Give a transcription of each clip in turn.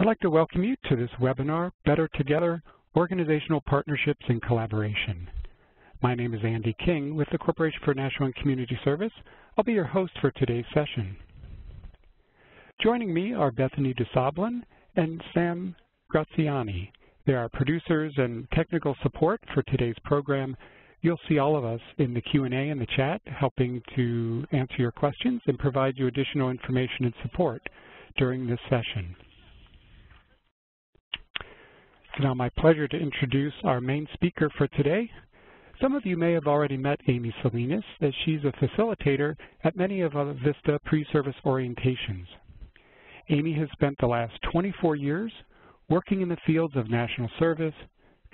I'd like to welcome you to this webinar, Better Together, Organizational Partnerships and Collaboration. My name is Andy King with the Corporation for National and Community Service. I'll be your host for today's session. Joining me are Bethany DeSoblin and Sam Graziani. They are producers and technical support for today's program. You'll see all of us in the Q&A in the chat helping to answer your questions and provide you additional information and support during this session. It's now my pleasure to introduce our main speaker for today. Some of you may have already met Amy Salinas, as she's a facilitator at many of our VISTA pre-service orientations. Amy has spent the last 24 years working in the fields of national service,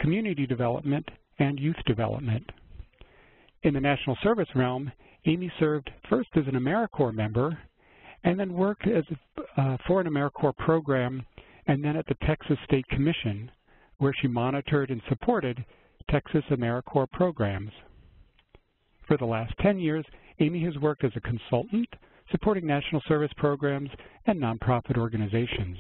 community development, and youth development. In the national service realm, Amy served first as an AmeriCorps member and then worked as a, uh, for an AmeriCorps program and then at the Texas State Commission where she monitored and supported Texas AmeriCorps programs. For the last 10 years, Amy has worked as a consultant, supporting national service programs and nonprofit organizations.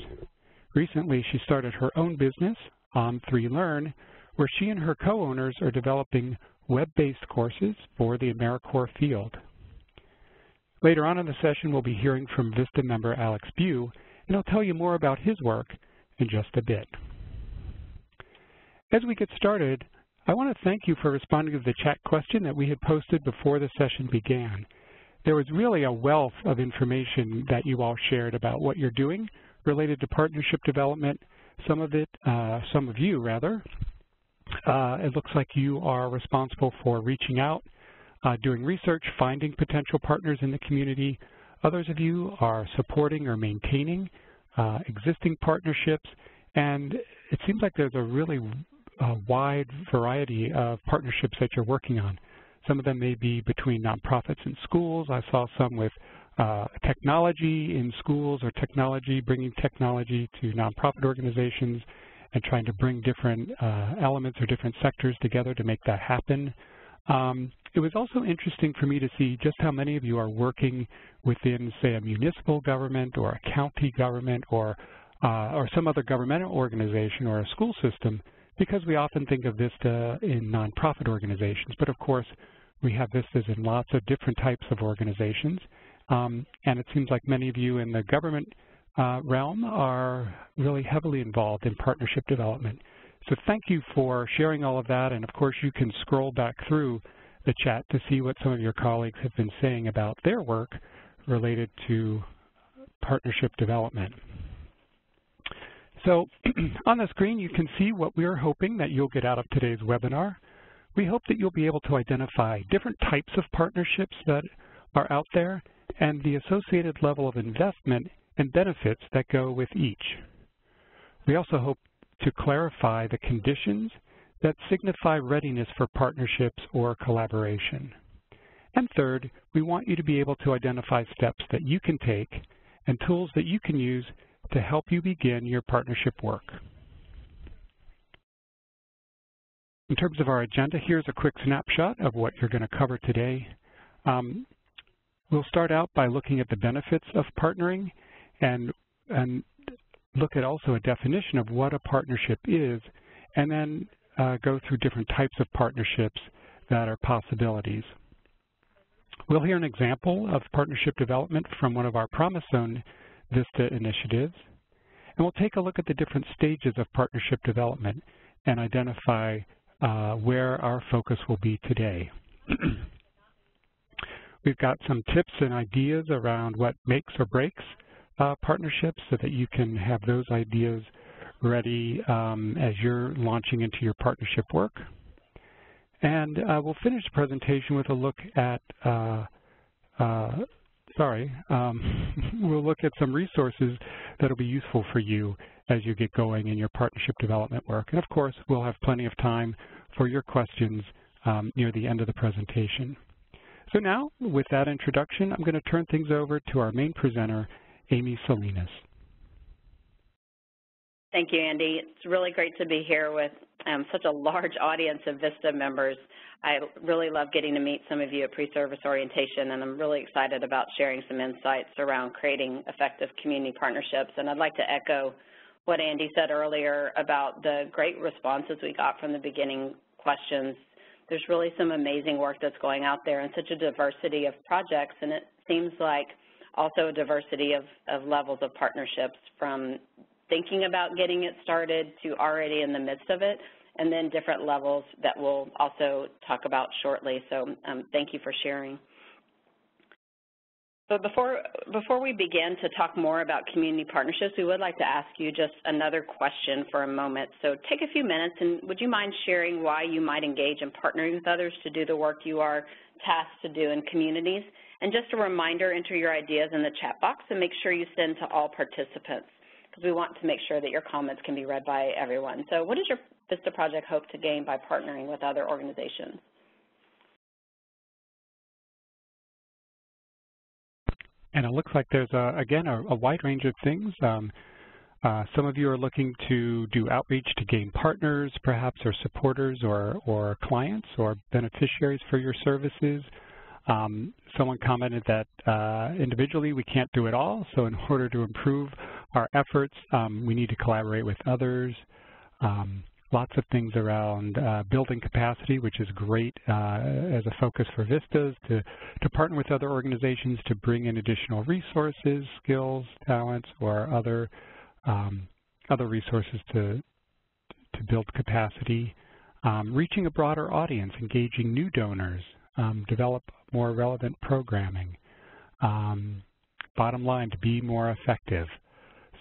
Recently, she started her own business, On3Learn, where she and her co-owners are developing web-based courses for the AmeriCorps field. Later on in the session, we'll be hearing from VISTA member Alex Bew, and he'll tell you more about his work in just a bit. As we get started, I want to thank you for responding to the chat question that we had posted before the session began. There was really a wealth of information that you all shared about what you're doing related to partnership development. Some of it, uh, some of you rather, uh, it looks like you are responsible for reaching out, uh, doing research, finding potential partners in the community. Others of you are supporting or maintaining uh, existing partnerships, and it seems like there's a really wide variety of partnerships that you're working on. Some of them may be between nonprofits and schools. I saw some with uh, technology in schools or technology, bringing technology to nonprofit organizations and trying to bring different uh, elements or different sectors together to make that happen. Um, it was also interesting for me to see just how many of you are working within, say, a municipal government or a county government or, uh, or some other governmental organization or a school system because we often think of VISTA in nonprofit organizations, but of course we have VISTAs in lots of different types of organizations. Um, and it seems like many of you in the government uh, realm are really heavily involved in partnership development. So thank you for sharing all of that, and of course you can scroll back through the chat to see what some of your colleagues have been saying about their work related to partnership development. So on the screen, you can see what we are hoping that you'll get out of today's webinar. We hope that you'll be able to identify different types of partnerships that are out there and the associated level of investment and benefits that go with each. We also hope to clarify the conditions that signify readiness for partnerships or collaboration. And third, we want you to be able to identify steps that you can take and tools that you can use to help you begin your partnership work. In terms of our agenda, here's a quick snapshot of what you're going to cover today. Um, we'll start out by looking at the benefits of partnering and, and look at also a definition of what a partnership is, and then uh, go through different types of partnerships that are possibilities. We'll hear an example of partnership development from one of our Promise Zone VISTA initiatives. And we'll take a look at the different stages of partnership development and identify uh, where our focus will be today. We've got some tips and ideas around what makes or breaks uh, partnerships so that you can have those ideas ready um, as you're launching into your partnership work. And uh, we'll finish the presentation with a look at uh, uh, sorry, um, we'll look at some resources that will be useful for you as you get going in your partnership development work. And of course, we'll have plenty of time for your questions um, near the end of the presentation. So now, with that introduction, I'm going to turn things over to our main presenter, Amy Salinas. Thank you, Andy. It's really great to be here with um, such a large audience of VISTA members. I really love getting to meet some of you at pre-service orientation, and I'm really excited about sharing some insights around creating effective community partnerships. And I'd like to echo what Andy said earlier about the great responses we got from the beginning questions. There's really some amazing work that's going out there and such a diversity of projects, and it seems like also a diversity of, of levels of partnerships from thinking about getting it started to already in the midst of it, and then different levels that we'll also talk about shortly. So um, thank you for sharing. But before, before we begin to talk more about community partnerships, we would like to ask you just another question for a moment. So take a few minutes, and would you mind sharing why you might engage in partnering with others to do the work you are tasked to do in communities? And just a reminder, enter your ideas in the chat box and make sure you send to all participants because we want to make sure that your comments can be read by everyone. So what does your VISTA project hope to gain by partnering with other organizations? And it looks like there's, a, again, a, a, wide range of things. Um, uh, some of you are looking to do outreach to gain partners, perhaps, or supporters or, or clients or beneficiaries for your services. Um, someone commented that uh, individually we can't do it all, so in order to improve our efforts, um, we need to collaborate with others. Um, lots of things around uh, building capacity, which is great uh, as a focus for VISTAs, to, to partner with other organizations to bring in additional resources, skills, talents, or other, um, other resources to, to build capacity. Um, reaching a broader audience, engaging new donors, um, develop more relevant programming. Um, bottom line, to be more effective.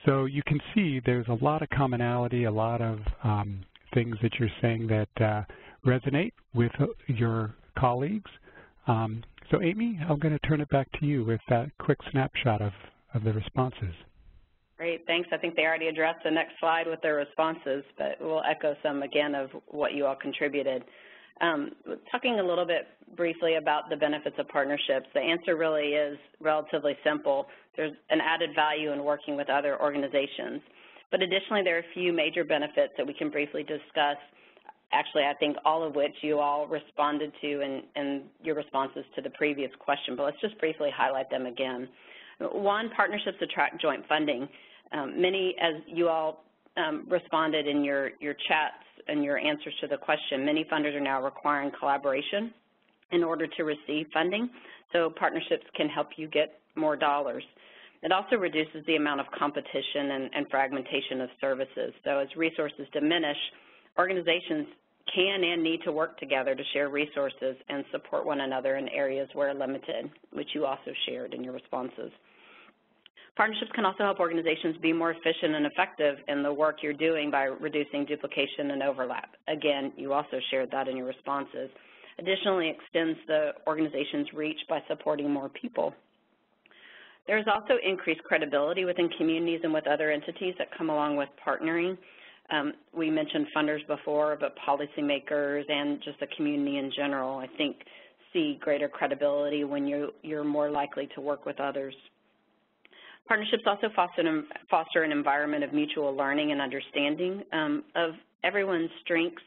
So you can see there's a lot of commonality, a lot of um, things that you're saying that uh, resonate with uh, your colleagues. Um, so Amy, I'm going to turn it back to you with that quick snapshot of, of the responses. Great, thanks. I think they already addressed the next slide with their responses, but we'll echo some again of what you all contributed. Um, talking a little bit briefly about the benefits of partnerships, the answer really is relatively simple. There's an added value in working with other organizations. But additionally, there are a few major benefits that we can briefly discuss. Actually, I think all of which you all responded to in, in your responses to the previous question, but let's just briefly highlight them again. One, partnerships attract joint funding. Um, many, as you all um, responded in your, your chats and your answers to the question, many funders are now requiring collaboration in order to receive funding, so partnerships can help you get more dollars. It also reduces the amount of competition and, and fragmentation of services. So as resources diminish, organizations can and need to work together to share resources and support one another in areas where limited, which you also shared in your responses. Partnerships can also help organizations be more efficient and effective in the work you're doing by reducing duplication and overlap. Again, you also shared that in your responses. Additionally, extends the organization's reach by supporting more people. There's also increased credibility within communities and with other entities that come along with partnering. Um, we mentioned funders before, but policymakers and just the community in general, I think, see greater credibility when you, you're more likely to work with others. Partnerships also foster, foster an environment of mutual learning and understanding um, of everyone's strengths,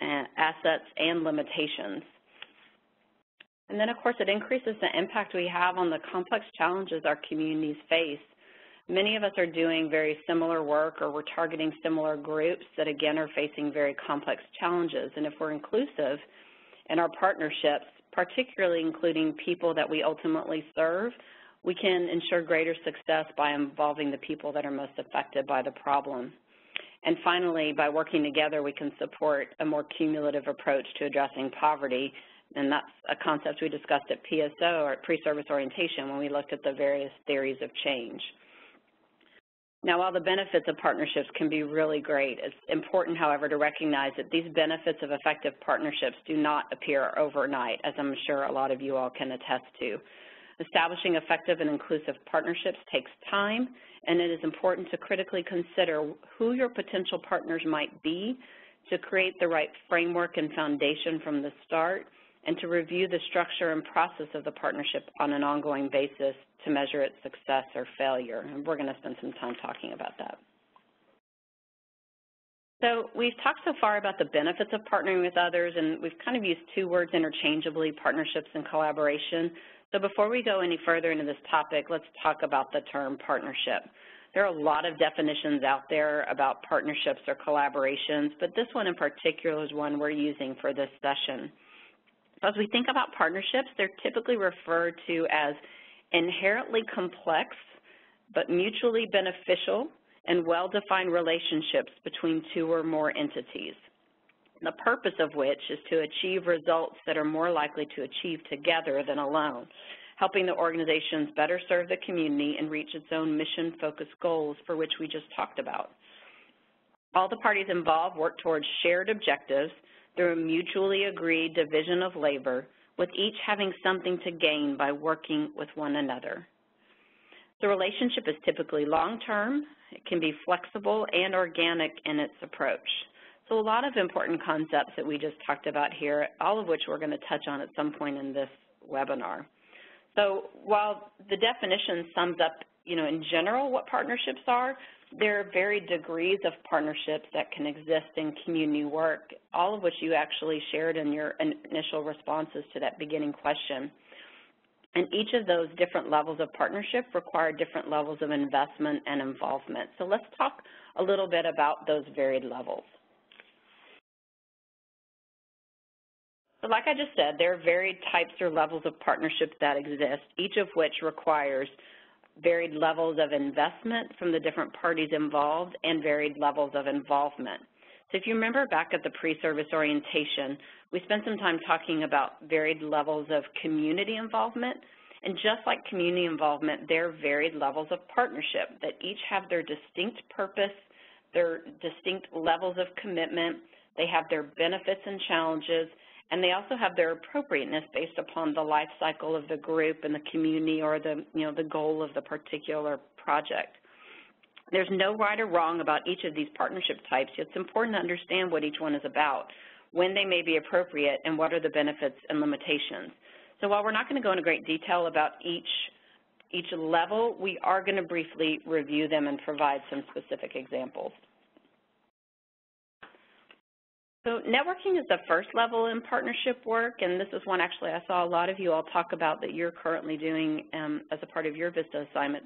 uh, assets, and limitations. And then, of course, it increases the impact we have on the complex challenges our communities face. Many of us are doing very similar work or we're targeting similar groups that, again, are facing very complex challenges. And if we're inclusive in our partnerships, particularly including people that we ultimately serve, we can ensure greater success by involving the people that are most affected by the problem. And finally, by working together, we can support a more cumulative approach to addressing poverty, and that's a concept we discussed at PSO, or at pre-service orientation, when we looked at the various theories of change. Now, while the benefits of partnerships can be really great, it's important, however, to recognize that these benefits of effective partnerships do not appear overnight, as I'm sure a lot of you all can attest to. Establishing effective and inclusive partnerships takes time, and it is important to critically consider who your potential partners might be to create the right framework and foundation from the start, and to review the structure and process of the partnership on an ongoing basis to measure its success or failure. And we're going to spend some time talking about that. So we've talked so far about the benefits of partnering with others, and we've kind of used two words interchangeably, partnerships and collaboration. So before we go any further into this topic, let's talk about the term partnership. There are a lot of definitions out there about partnerships or collaborations, but this one in particular is one we're using for this session. As we think about partnerships, they're typically referred to as inherently complex but mutually beneficial and well-defined relationships between two or more entities, the purpose of which is to achieve results that are more likely to achieve together than alone, helping the organizations better serve the community and reach its own mission-focused goals for which we just talked about. All the parties involved work towards shared objectives through a mutually agreed division of labor, with each having something to gain by working with one another. The relationship is typically long-term, it can be flexible and organic in its approach. So a lot of important concepts that we just talked about here, all of which we're going to touch on at some point in this webinar. So while the definition sums up, you know, in general what partnerships are, there are varied degrees of partnerships that can exist in community work, all of which you actually shared in your initial responses to that beginning question. And each of those different levels of partnership require different levels of investment and involvement. So let's talk a little bit about those varied levels. So like I just said, there are varied types or levels of partnerships that exist, each of which requires varied levels of investment from the different parties involved and varied levels of involvement. So if you remember back at the pre-service orientation, we spent some time talking about varied levels of community involvement. And just like community involvement, there are varied levels of partnership that each have their distinct purpose, their distinct levels of commitment, they have their benefits and challenges, and they also have their appropriateness based upon the life cycle of the group and the community or the, you know, the goal of the particular project. There's no right or wrong about each of these partnership types. It's important to understand what each one is about, when they may be appropriate, and what are the benefits and limitations. So while we're not going to go into great detail about each, each level, we are going to briefly review them and provide some specific examples. So networking is the first level in partnership work, and this is one actually I saw a lot of you all talk about that you're currently doing um, as a part of your VISTA assignment.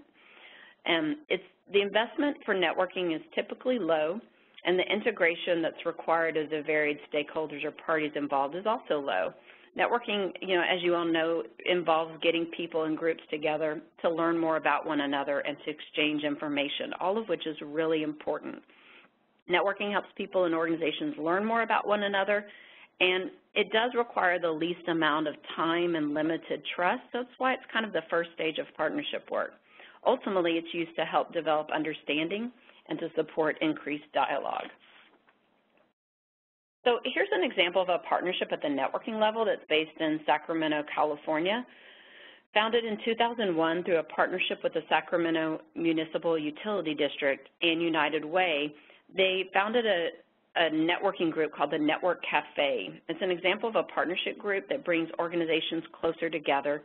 And it's the investment for networking is typically low, and the integration that's required of the varied stakeholders or parties involved is also low. Networking, you know, as you all know, involves getting people and groups together to learn more about one another and to exchange information, all of which is really important. Networking helps people and organizations learn more about one another, and it does require the least amount of time and limited trust. So that's why it's kind of the first stage of partnership work. Ultimately, it's used to help develop understanding and to support increased dialogue. So here's an example of a partnership at the networking level that's based in Sacramento, California. Founded in 2001 through a partnership with the Sacramento Municipal Utility District and United Way, they founded a, a networking group called the Network Cafe. It's an example of a partnership group that brings organizations closer together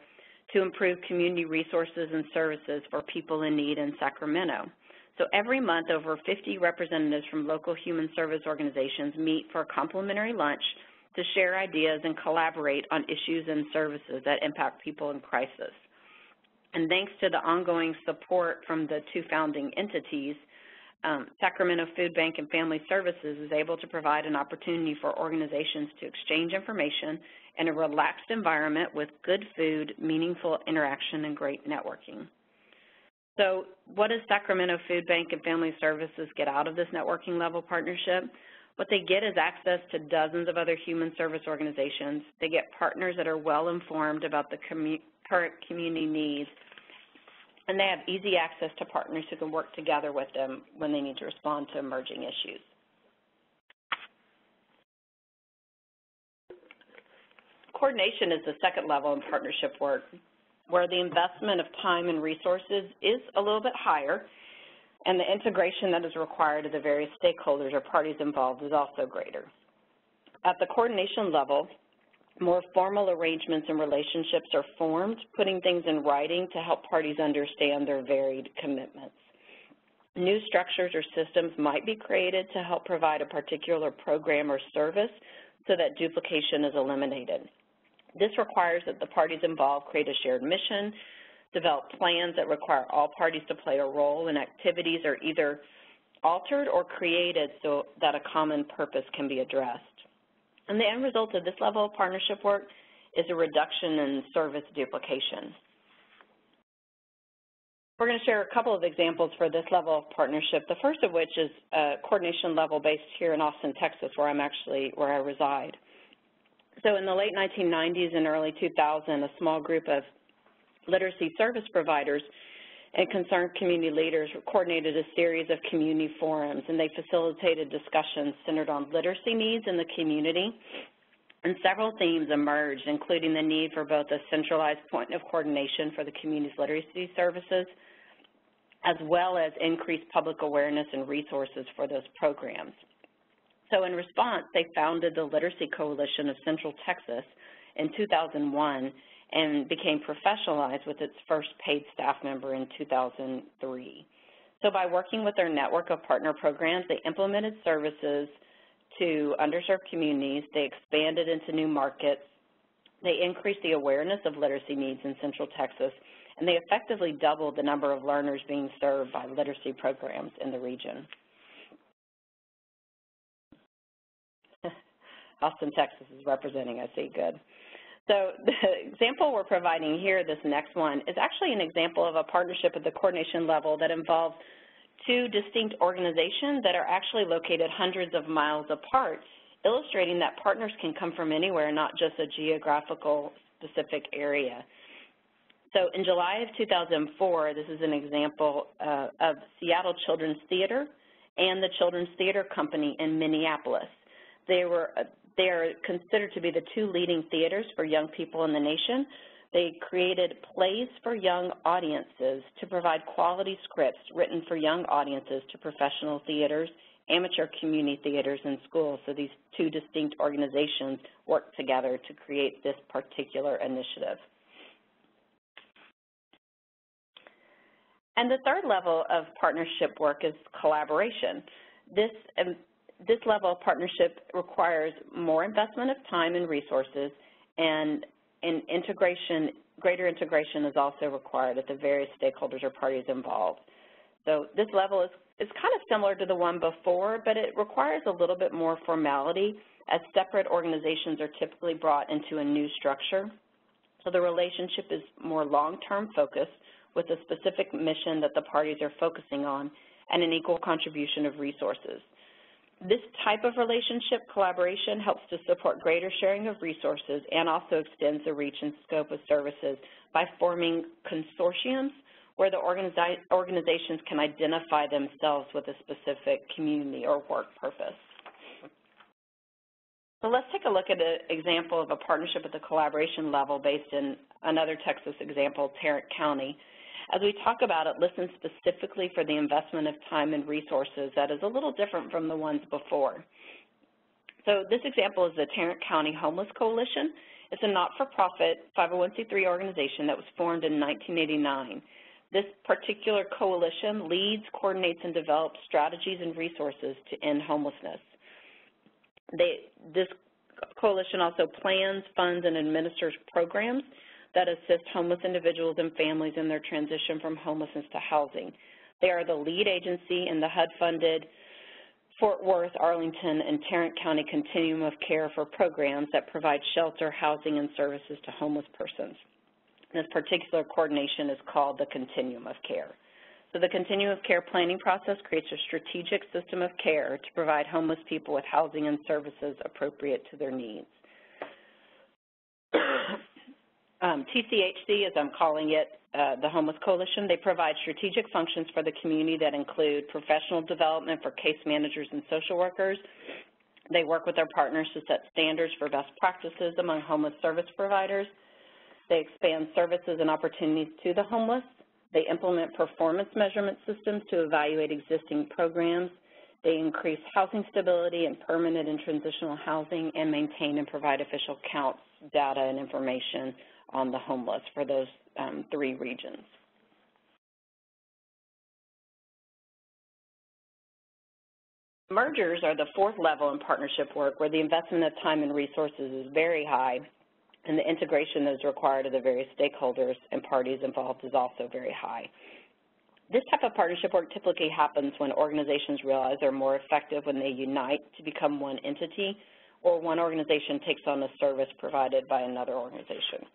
to improve community resources and services for people in need in Sacramento. So every month, over 50 representatives from local human service organizations meet for a complimentary lunch to share ideas and collaborate on issues and services that impact people in crisis. And thanks to the ongoing support from the two founding entities, um, Sacramento Food Bank and Family Services is able to provide an opportunity for organizations to exchange information in a relaxed environment with good food, meaningful interaction, and great networking. So what does Sacramento Food Bank and Family Services get out of this networking level partnership? What they get is access to dozens of other human service organizations. They get partners that are well informed about the commu current community needs, and they have easy access to partners who can work together with them when they need to respond to emerging issues. Coordination is the second level in partnership work where the investment of time and resources is a little bit higher, and the integration that is required of the various stakeholders or parties involved is also greater. At the coordination level, more formal arrangements and relationships are formed, putting things in writing to help parties understand their varied commitments. New structures or systems might be created to help provide a particular program or service so that duplication is eliminated. This requires that the parties involved create a shared mission, develop plans that require all parties to play a role, and activities are either altered or created so that a common purpose can be addressed. And the end result of this level of partnership work is a reduction in service duplication. We're going to share a couple of examples for this level of partnership, the first of which is a coordination level based here in Austin, Texas, where I'm actually, where I reside. So in the late 1990s and early 2000, a small group of literacy service providers and concerned community leaders coordinated a series of community forums, and they facilitated discussions centered on literacy needs in the community. And several themes emerged, including the need for both a centralized point of coordination for the community's literacy services, as well as increased public awareness and resources for those programs. So in response, they founded the Literacy Coalition of Central Texas in 2001 and became professionalized with its first paid staff member in 2003. So by working with their network of partner programs, they implemented services to underserved communities, they expanded into new markets, they increased the awareness of literacy needs in Central Texas, and they effectively doubled the number of learners being served by literacy programs in the region. Austin, Texas is representing, I see, good. So the example we're providing here, this next one, is actually an example of a partnership at the coordination level that involves two distinct organizations that are actually located hundreds of miles apart, illustrating that partners can come from anywhere, not just a geographical specific area. So in July of 2004, this is an example uh, of Seattle Children's Theater and the Children's Theater Company in Minneapolis. They were uh, they are considered to be the two leading theaters for young people in the nation. They created plays for young audiences to provide quality scripts written for young audiences to professional theaters, amateur community theaters, and schools. So these two distinct organizations work together to create this particular initiative. And the third level of partnership work is collaboration. This um, this level of partnership requires more investment of time and resources, and, integration, greater integration is also required at the various stakeholders or parties involved. So this level is, is kind of similar to the one before, but it requires a little bit more formality as separate organizations are typically brought into a new structure. So the relationship is more long-term focused with a specific mission that the parties are focusing on and an equal contribution of resources. This type of relationship collaboration helps to support greater sharing of resources and also extends the reach and scope of services by forming consortiums where the organiza organizations can identify themselves with a specific community or work purpose. So let's take a look at an example of a partnership at the collaboration level based in another Texas example, Tarrant County. As we talk about it, listen specifically for the investment of time and resources that is a little different from the ones before. So this example is the Tarrant County Homeless Coalition. It's a not-for-profit 501c3 organization that was formed in 1989. This particular coalition leads, coordinates, and develops strategies and resources to end homelessness. They, this coalition also plans, funds, and administers programs that assist homeless individuals and families in their transition from homelessness to housing. They are the lead agency in the HUD-funded Fort Worth, Arlington, and Tarrant County Continuum of Care for programs that provide shelter, housing, and services to homeless persons. This particular coordination is called the Continuum of Care. So the Continuum of Care planning process creates a strategic system of care to provide homeless people with housing and services appropriate to their needs. Um, TCHC, as I'm calling it, uh, the Homeless Coalition, they provide strategic functions for the community that include professional development for case managers and social workers. They work with their partners to set standards for best practices among homeless service providers. They expand services and opportunities to the homeless. They implement performance measurement systems to evaluate existing programs. They increase housing stability and permanent and transitional housing and maintain and provide official counts, data, and information on the homeless for those um, three regions. Mergers are the fourth level in partnership work where the investment of time and resources is very high and the integration that is required of the various stakeholders and parties involved is also very high. This type of partnership work typically happens when organizations realize they're more effective when they unite to become one entity or one organization takes on a service provided by another organization.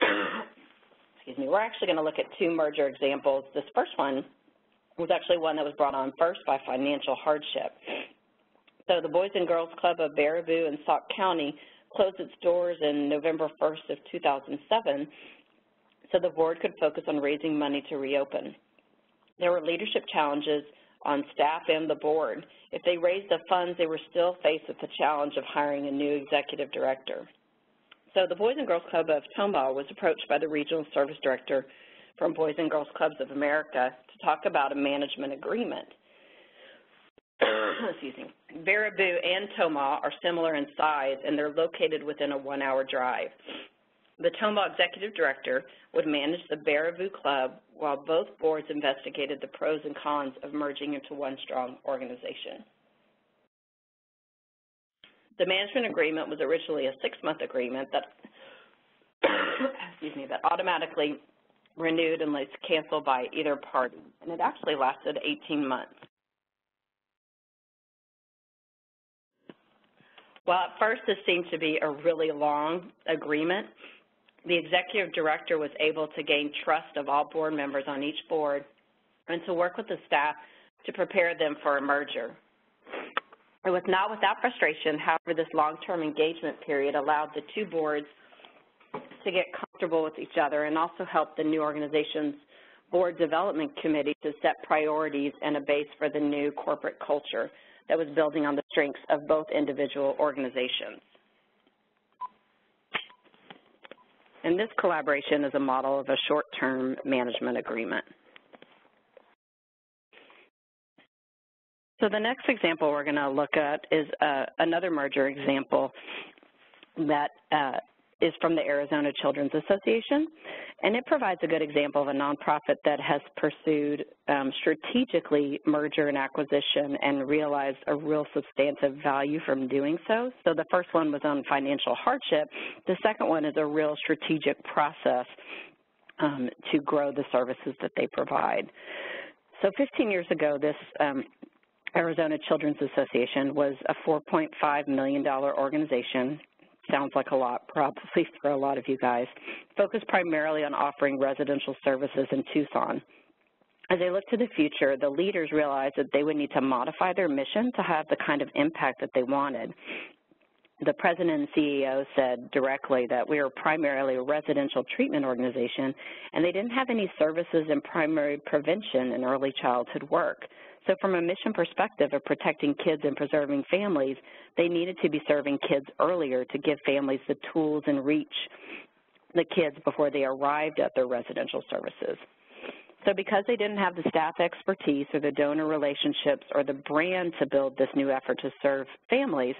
Excuse me. We're actually going to look at two merger examples. This first one was actually one that was brought on first by financial hardship. So the Boys and Girls Club of Baraboo in Sauk County closed its doors in November 1st of 2007 so the board could focus on raising money to reopen. There were leadership challenges on staff and the board. If they raised the funds, they were still faced with the challenge of hiring a new executive director. So the Boys and Girls Club of Tomah was approached by the regional service director from Boys and Girls Clubs of America to talk about a management agreement. Excuse me. Baraboo and Tomah are similar in size, and they're located within a one-hour drive. The Tomah executive director would manage the Baraboo Club while both boards investigated the pros and cons of merging into one strong organization. The management agreement was originally a six-month agreement that, excuse me, that automatically renewed unless canceled by either party, and it actually lasted 18 months. While at first this seemed to be a really long agreement, the executive director was able to gain trust of all board members on each board and to work with the staff to prepare them for a merger. It was not without frustration, however, this long-term engagement period allowed the two boards to get comfortable with each other and also helped the new organization's board development committee to set priorities and a base for the new corporate culture that was building on the strengths of both individual organizations. And this collaboration is a model of a short-term management agreement. So the next example we're going to look at is uh, another merger example that uh, is from the Arizona Children's Association, and it provides a good example of a nonprofit that has pursued um, strategically merger and acquisition and realized a real substantive value from doing so. So the first one was on financial hardship. The second one is a real strategic process um, to grow the services that they provide. So 15 years ago, this um, Arizona Children's Association was a $4.5 million organization sounds like a lot probably for a lot of you guys, focused primarily on offering residential services in Tucson. As they look to the future, the leaders realized that they would need to modify their mission to have the kind of impact that they wanted. The president and CEO said directly that we are primarily a residential treatment organization, and they didn't have any services in primary prevention and early childhood work. So from a mission perspective of protecting kids and preserving families, they needed to be serving kids earlier to give families the tools and reach the kids before they arrived at their residential services. So because they didn't have the staff expertise or the donor relationships or the brand to build this new effort to serve families,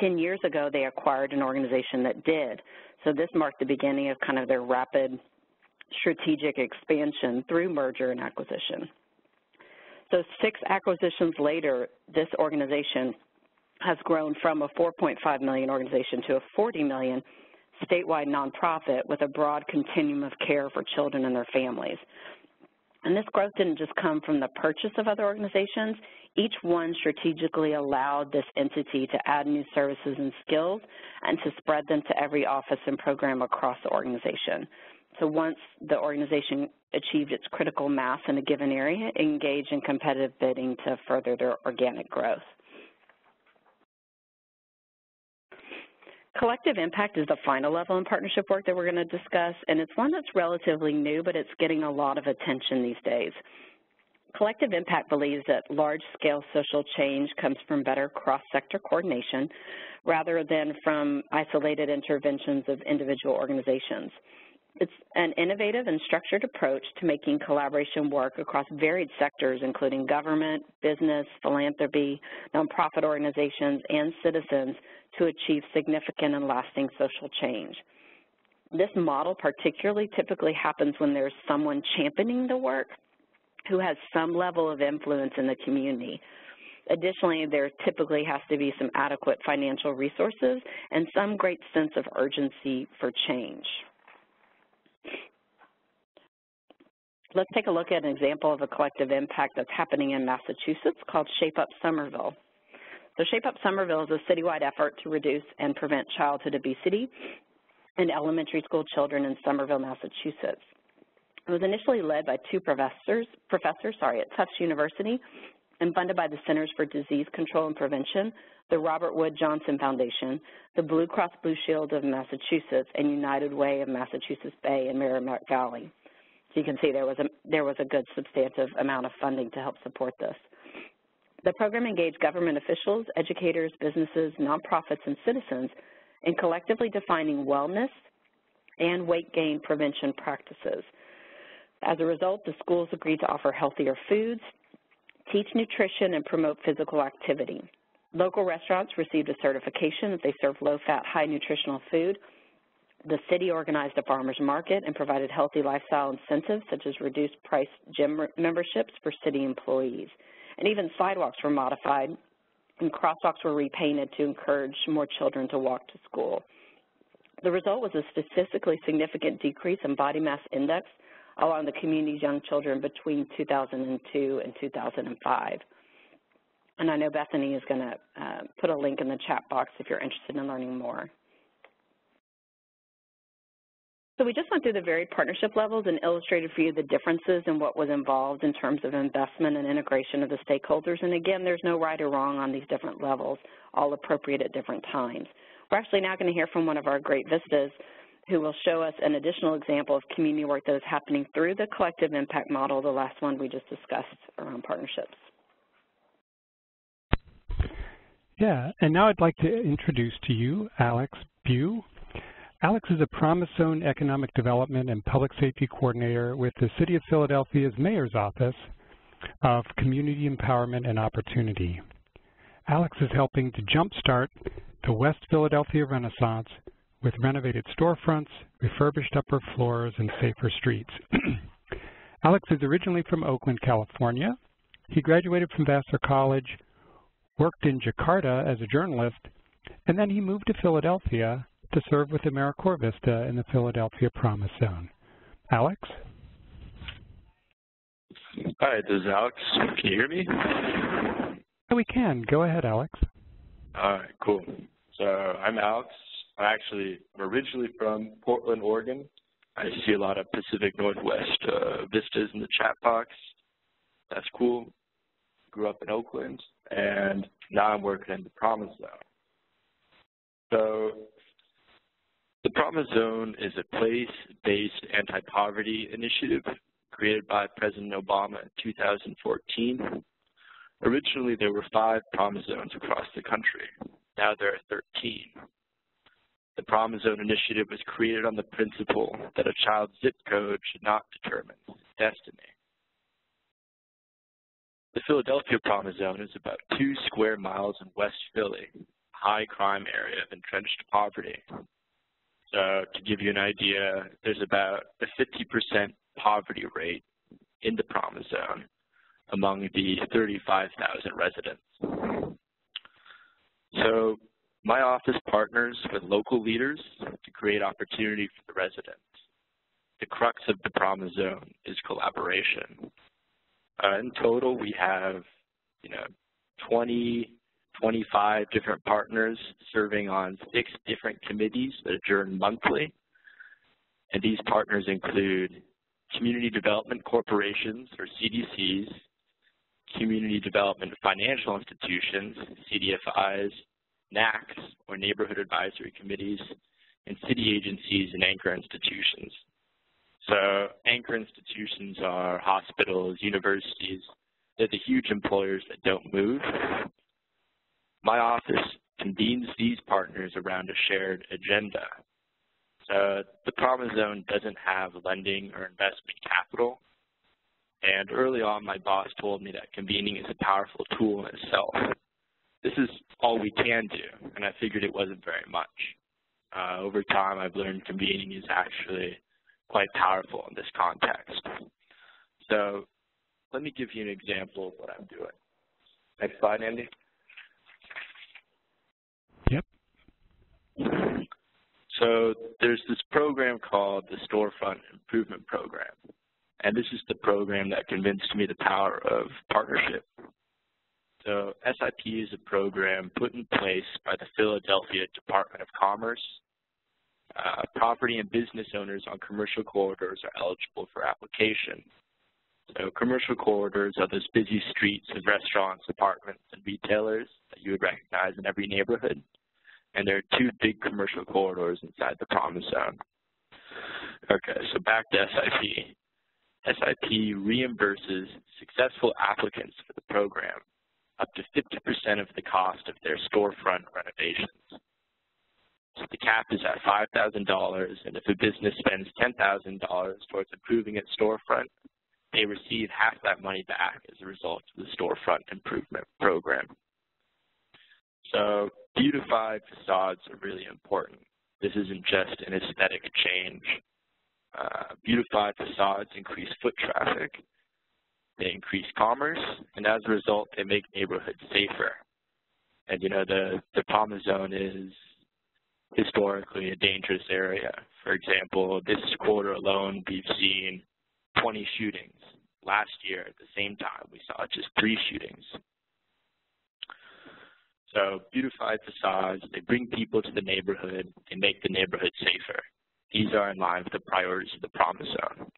10 years ago they acquired an organization that did. So this marked the beginning of kind of their rapid strategic expansion through merger and acquisition. So six acquisitions later, this organization has grown from a 4.5 million organization to a 40 million statewide nonprofit with a broad continuum of care for children and their families. And this growth didn't just come from the purchase of other organizations. Each one strategically allowed this entity to add new services and skills and to spread them to every office and program across the organization. So once the organization achieved its critical mass in a given area, engage in competitive bidding to further their organic growth. Collective impact is the final level in partnership work that we're going to discuss, and it's one that's relatively new, but it's getting a lot of attention these days. Collective impact believes that large-scale social change comes from better cross-sector coordination rather than from isolated interventions of individual organizations. It's an innovative and structured approach to making collaboration work across varied sectors, including government, business, philanthropy, nonprofit organizations, and citizens to achieve significant and lasting social change. This model particularly typically happens when there's someone championing the work who has some level of influence in the community. Additionally, there typically has to be some adequate financial resources and some great sense of urgency for change. Let's take a look at an example of a collective impact that's happening in Massachusetts called Shape Up Somerville. So Shape Up Somerville is a citywide effort to reduce and prevent childhood obesity in elementary school children in Somerville, Massachusetts. It was initially led by two professors, professors sorry, at Tufts University and funded by the Centers for Disease Control and Prevention, the Robert Wood Johnson Foundation, the Blue Cross Blue Shield of Massachusetts, and United Way of Massachusetts Bay and Merrimack Valley. So you can see there was a, there was a good substantive amount of funding to help support this. The program engaged government officials, educators, businesses, nonprofits, and citizens in collectively defining wellness and weight gain prevention practices. As a result, the schools agreed to offer healthier foods, teach nutrition, and promote physical activity. Local restaurants received a certification that they serve low-fat, high-nutritional food. The city organized a farmer's market and provided healthy lifestyle incentives such as reduced price gym memberships for city employees. And even sidewalks were modified and crosswalks were repainted to encourage more children to walk to school. The result was a statistically significant decrease in body mass index along the community's young children between 2002 and 2005. And I know Bethany is going to uh, put a link in the chat box if you're interested in learning more. So we just went through the varied partnership levels and illustrated for you the differences in what was involved in terms of investment and integration of the stakeholders. And again, there's no right or wrong on these different levels, all appropriate at different times. We're actually now going to hear from one of our great vistas who will show us an additional example of community work that is happening through the collective impact model, the last one we just discussed around partnerships. Yeah, and now I'd like to introduce to you Alex Bew. Alex is a Promise Zone Economic Development and Public Safety Coordinator with the City of Philadelphia's Mayor's Office of Community Empowerment and Opportunity. Alex is helping to jumpstart the West Philadelphia Renaissance with renovated storefronts, refurbished upper floors, and safer streets. Alex is originally from Oakland, California. He graduated from Vassar College, worked in Jakarta as a journalist, and then he moved to Philadelphia to serve with AmeriCorps Vista in the Philadelphia Promise Zone. Alex? Hi, this is Alex. Can you hear me? We can. Go ahead, Alex. All right, cool. So I'm Alex. I'm actually originally from Portland, Oregon. I see a lot of Pacific Northwest uh, vistas in the chat box. That's cool. Grew up in Oakland, and now I'm working in the Promise Zone. So the Promise Zone is a place-based anti-poverty initiative created by President Obama in 2014. Originally, there were five Promise Zones across the country. Now there are 13. The Promise Zone initiative was created on the principle that a child's zip code should not determine his destiny. The Philadelphia Promise Zone is about two square miles in West Philly, a high crime area of entrenched poverty. So to give you an idea, there's about a 50% poverty rate in the Promise Zone among the 35,000 residents. So my office partners with local leaders to create opportunity for the residents. The crux of the Promise Zone is collaboration. Uh, in total, we have, you know, 20, 25 different partners serving on six different committees that adjourn monthly. And these partners include community development corporations, or CDCs, community development financial institutions, CDFIs, NACs, or Neighborhood Advisory Committees, and city agencies and anchor institutions. So anchor institutions are hospitals, universities. They're the huge employers that don't move. My office convenes these partners around a shared agenda. So the Promise Zone doesn't have lending or investment capital. And early on, my boss told me that convening is a powerful tool in itself this is all we can do, and I figured it wasn't very much. Uh, over time, I've learned convening is actually quite powerful in this context. So let me give you an example of what I'm doing. Next slide, Andy. So there's this program called the Storefront Improvement Program. And this is the program that convinced me the power of partnership. So SIP is a program put in place by the Philadelphia Department of Commerce. Uh, property and business owners on commercial corridors are eligible for application. So commercial corridors are those busy streets of restaurants, apartments, and retailers that you would recognize in every neighborhood. And there are two big commercial corridors inside the Promise Zone. Okay, so back to SIP. SIP reimburses successful applicants for the program up to 50% of the cost of their storefront renovations. So the cap is at $5,000, and if a business spends $10,000 towards improving its storefront, they receive half that money back as a result of the storefront improvement program. So beautified facades are really important. This isn't just an aesthetic change. Uh, beautified facades increase foot traffic, they increase commerce, and as a result, they make neighborhoods safer. And you know, the, the Promise Zone is historically a dangerous area. For example, this quarter alone, we've seen 20 shootings. Last year, at the same time, we saw just three shootings. So beautified facades, they bring people to the neighborhood, they make the neighborhood safer. These are in line with the priorities of the Promise Zone.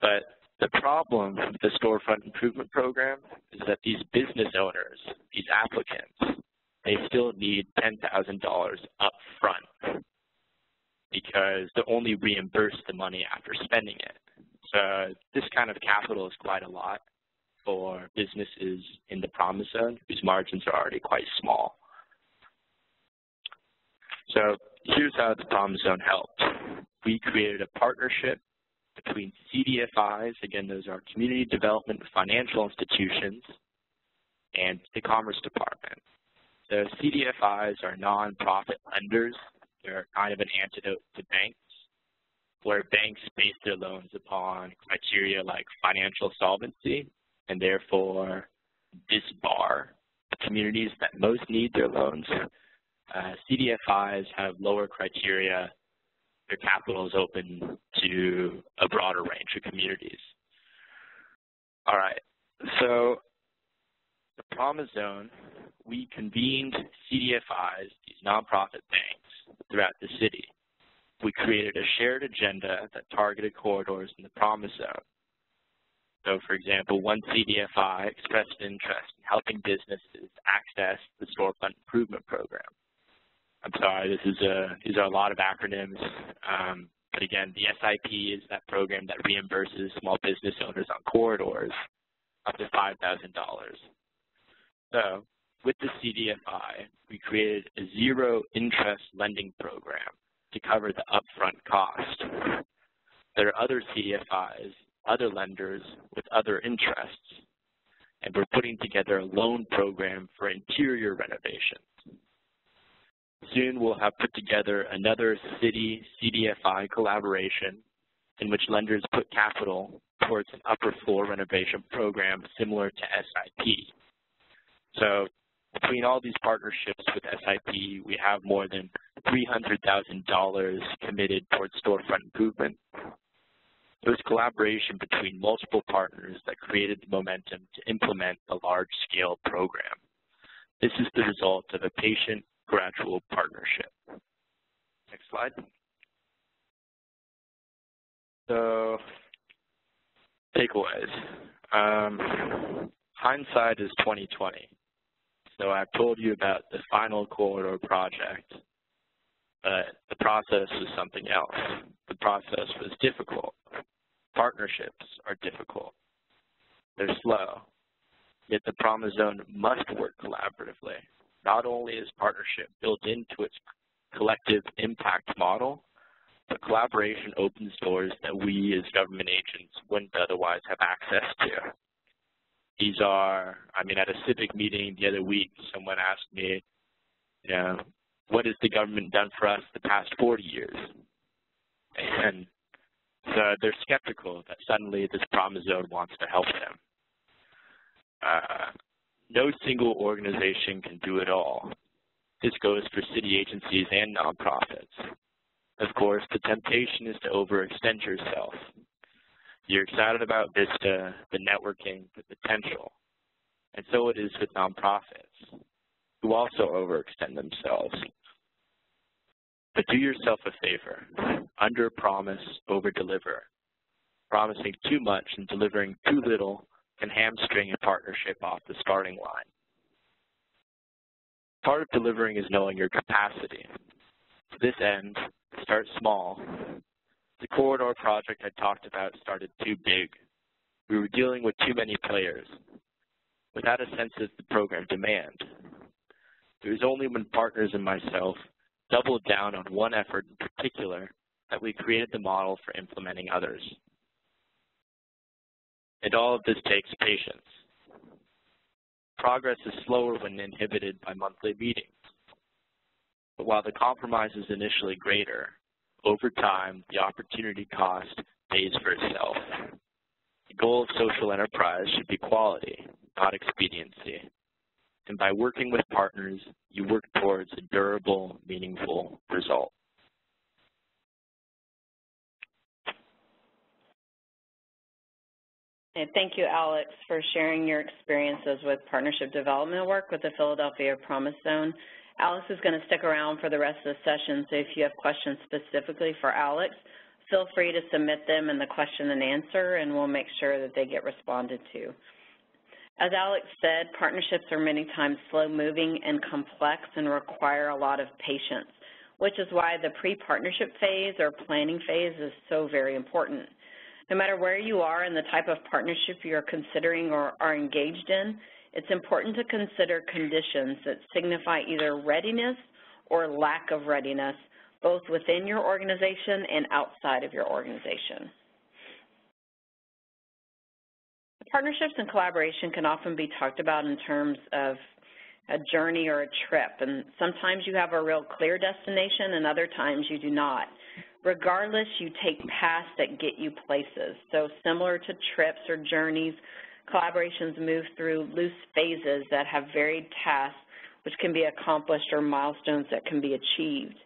But the problem with the storefront improvement program is that these business owners, these applicants, they still need $10,000 up front because they only reimburse the money after spending it. So this kind of capital is quite a lot for businesses in the promise zone whose margins are already quite small. So here's how the promise zone helped. We created a partnership between CDFIs, again, those are community development financial institutions, and the Commerce Department. The CDFIs are nonprofit lenders. They're kind of an antidote to banks, where banks base their loans upon criteria like financial solvency, and therefore disbar communities that most need their loans. Uh, CDFIs have lower criteria their capital is open to a broader range of communities. All right, so the Promise Zone, we convened CDFIs, these nonprofit banks, throughout the city. We created a shared agenda that targeted corridors in the Promise Zone. So, for example, one CDFI expressed interest in helping businesses access the storefront improvement program. I'm sorry, this is a, these are a lot of acronyms. Um, but again, the SIP is that program that reimburses small business owners on corridors up to $5,000. So with the CDFI, we created a zero interest lending program to cover the upfront cost. There are other CDFIs, other lenders with other interests, and we're putting together a loan program for interior renovations. Soon we'll have put together another city CDFI collaboration in which lenders put capital towards an upper floor renovation program similar to SIP. So between all these partnerships with SIP, we have more than $300,000 committed towards storefront improvement. It was collaboration between multiple partners that created the momentum to implement a large-scale program. This is the result of a patient, gradual partnership. Next slide. So, takeaways. Um, hindsight is 2020. So I've told you about the final corridor project, but the process was something else. The process was difficult. Partnerships are difficult. They're slow. Yet the Promise Zone must work collaboratively not only is partnership built into its collective impact model, but collaboration opens doors that we as government agents wouldn't otherwise have access to. These are, I mean, at a civic meeting the other week, someone asked me, you know, what has the government done for us the past 40 years? And so they're skeptical that suddenly this promise zone wants to help them. Uh, no single organization can do it all. This goes for city agencies and nonprofits. Of course, the temptation is to overextend yourself. You're excited about VISTA, the networking, the potential. And so it is with nonprofits, who also overextend themselves. But do yourself a favor, under-promise, over-deliver. Promising too much and delivering too little can hamstring a partnership off the starting line. Part of delivering is knowing your capacity. To this end, start small. The corridor project I talked about started too big. We were dealing with too many players, without a sense of the program demand. It was only when partners and myself doubled down on one effort in particular that we created the model for implementing others. And all of this takes patience. Progress is slower when inhibited by monthly meetings. But while the compromise is initially greater, over time, the opportunity cost pays for itself. The goal of social enterprise should be quality, not expediency. And by working with partners, you work towards a durable, meaningful result. And thank you, Alex, for sharing your experiences with partnership development work with the Philadelphia Promise Zone. Alex is going to stick around for the rest of the session, so if you have questions specifically for Alex, feel free to submit them in the question and answer, and we'll make sure that they get responded to. As Alex said, partnerships are many times slow-moving and complex and require a lot of patience, which is why the pre-partnership phase or planning phase is so very important. No matter where you are and the type of partnership you're considering or are engaged in, it's important to consider conditions that signify either readiness or lack of readiness, both within your organization and outside of your organization. Partnerships and collaboration can often be talked about in terms of a journey or a trip, and sometimes you have a real clear destination and other times you do not. Regardless, you take paths that get you places. So similar to trips or journeys, collaborations move through loose phases that have varied tasks which can be accomplished or milestones that can be achieved.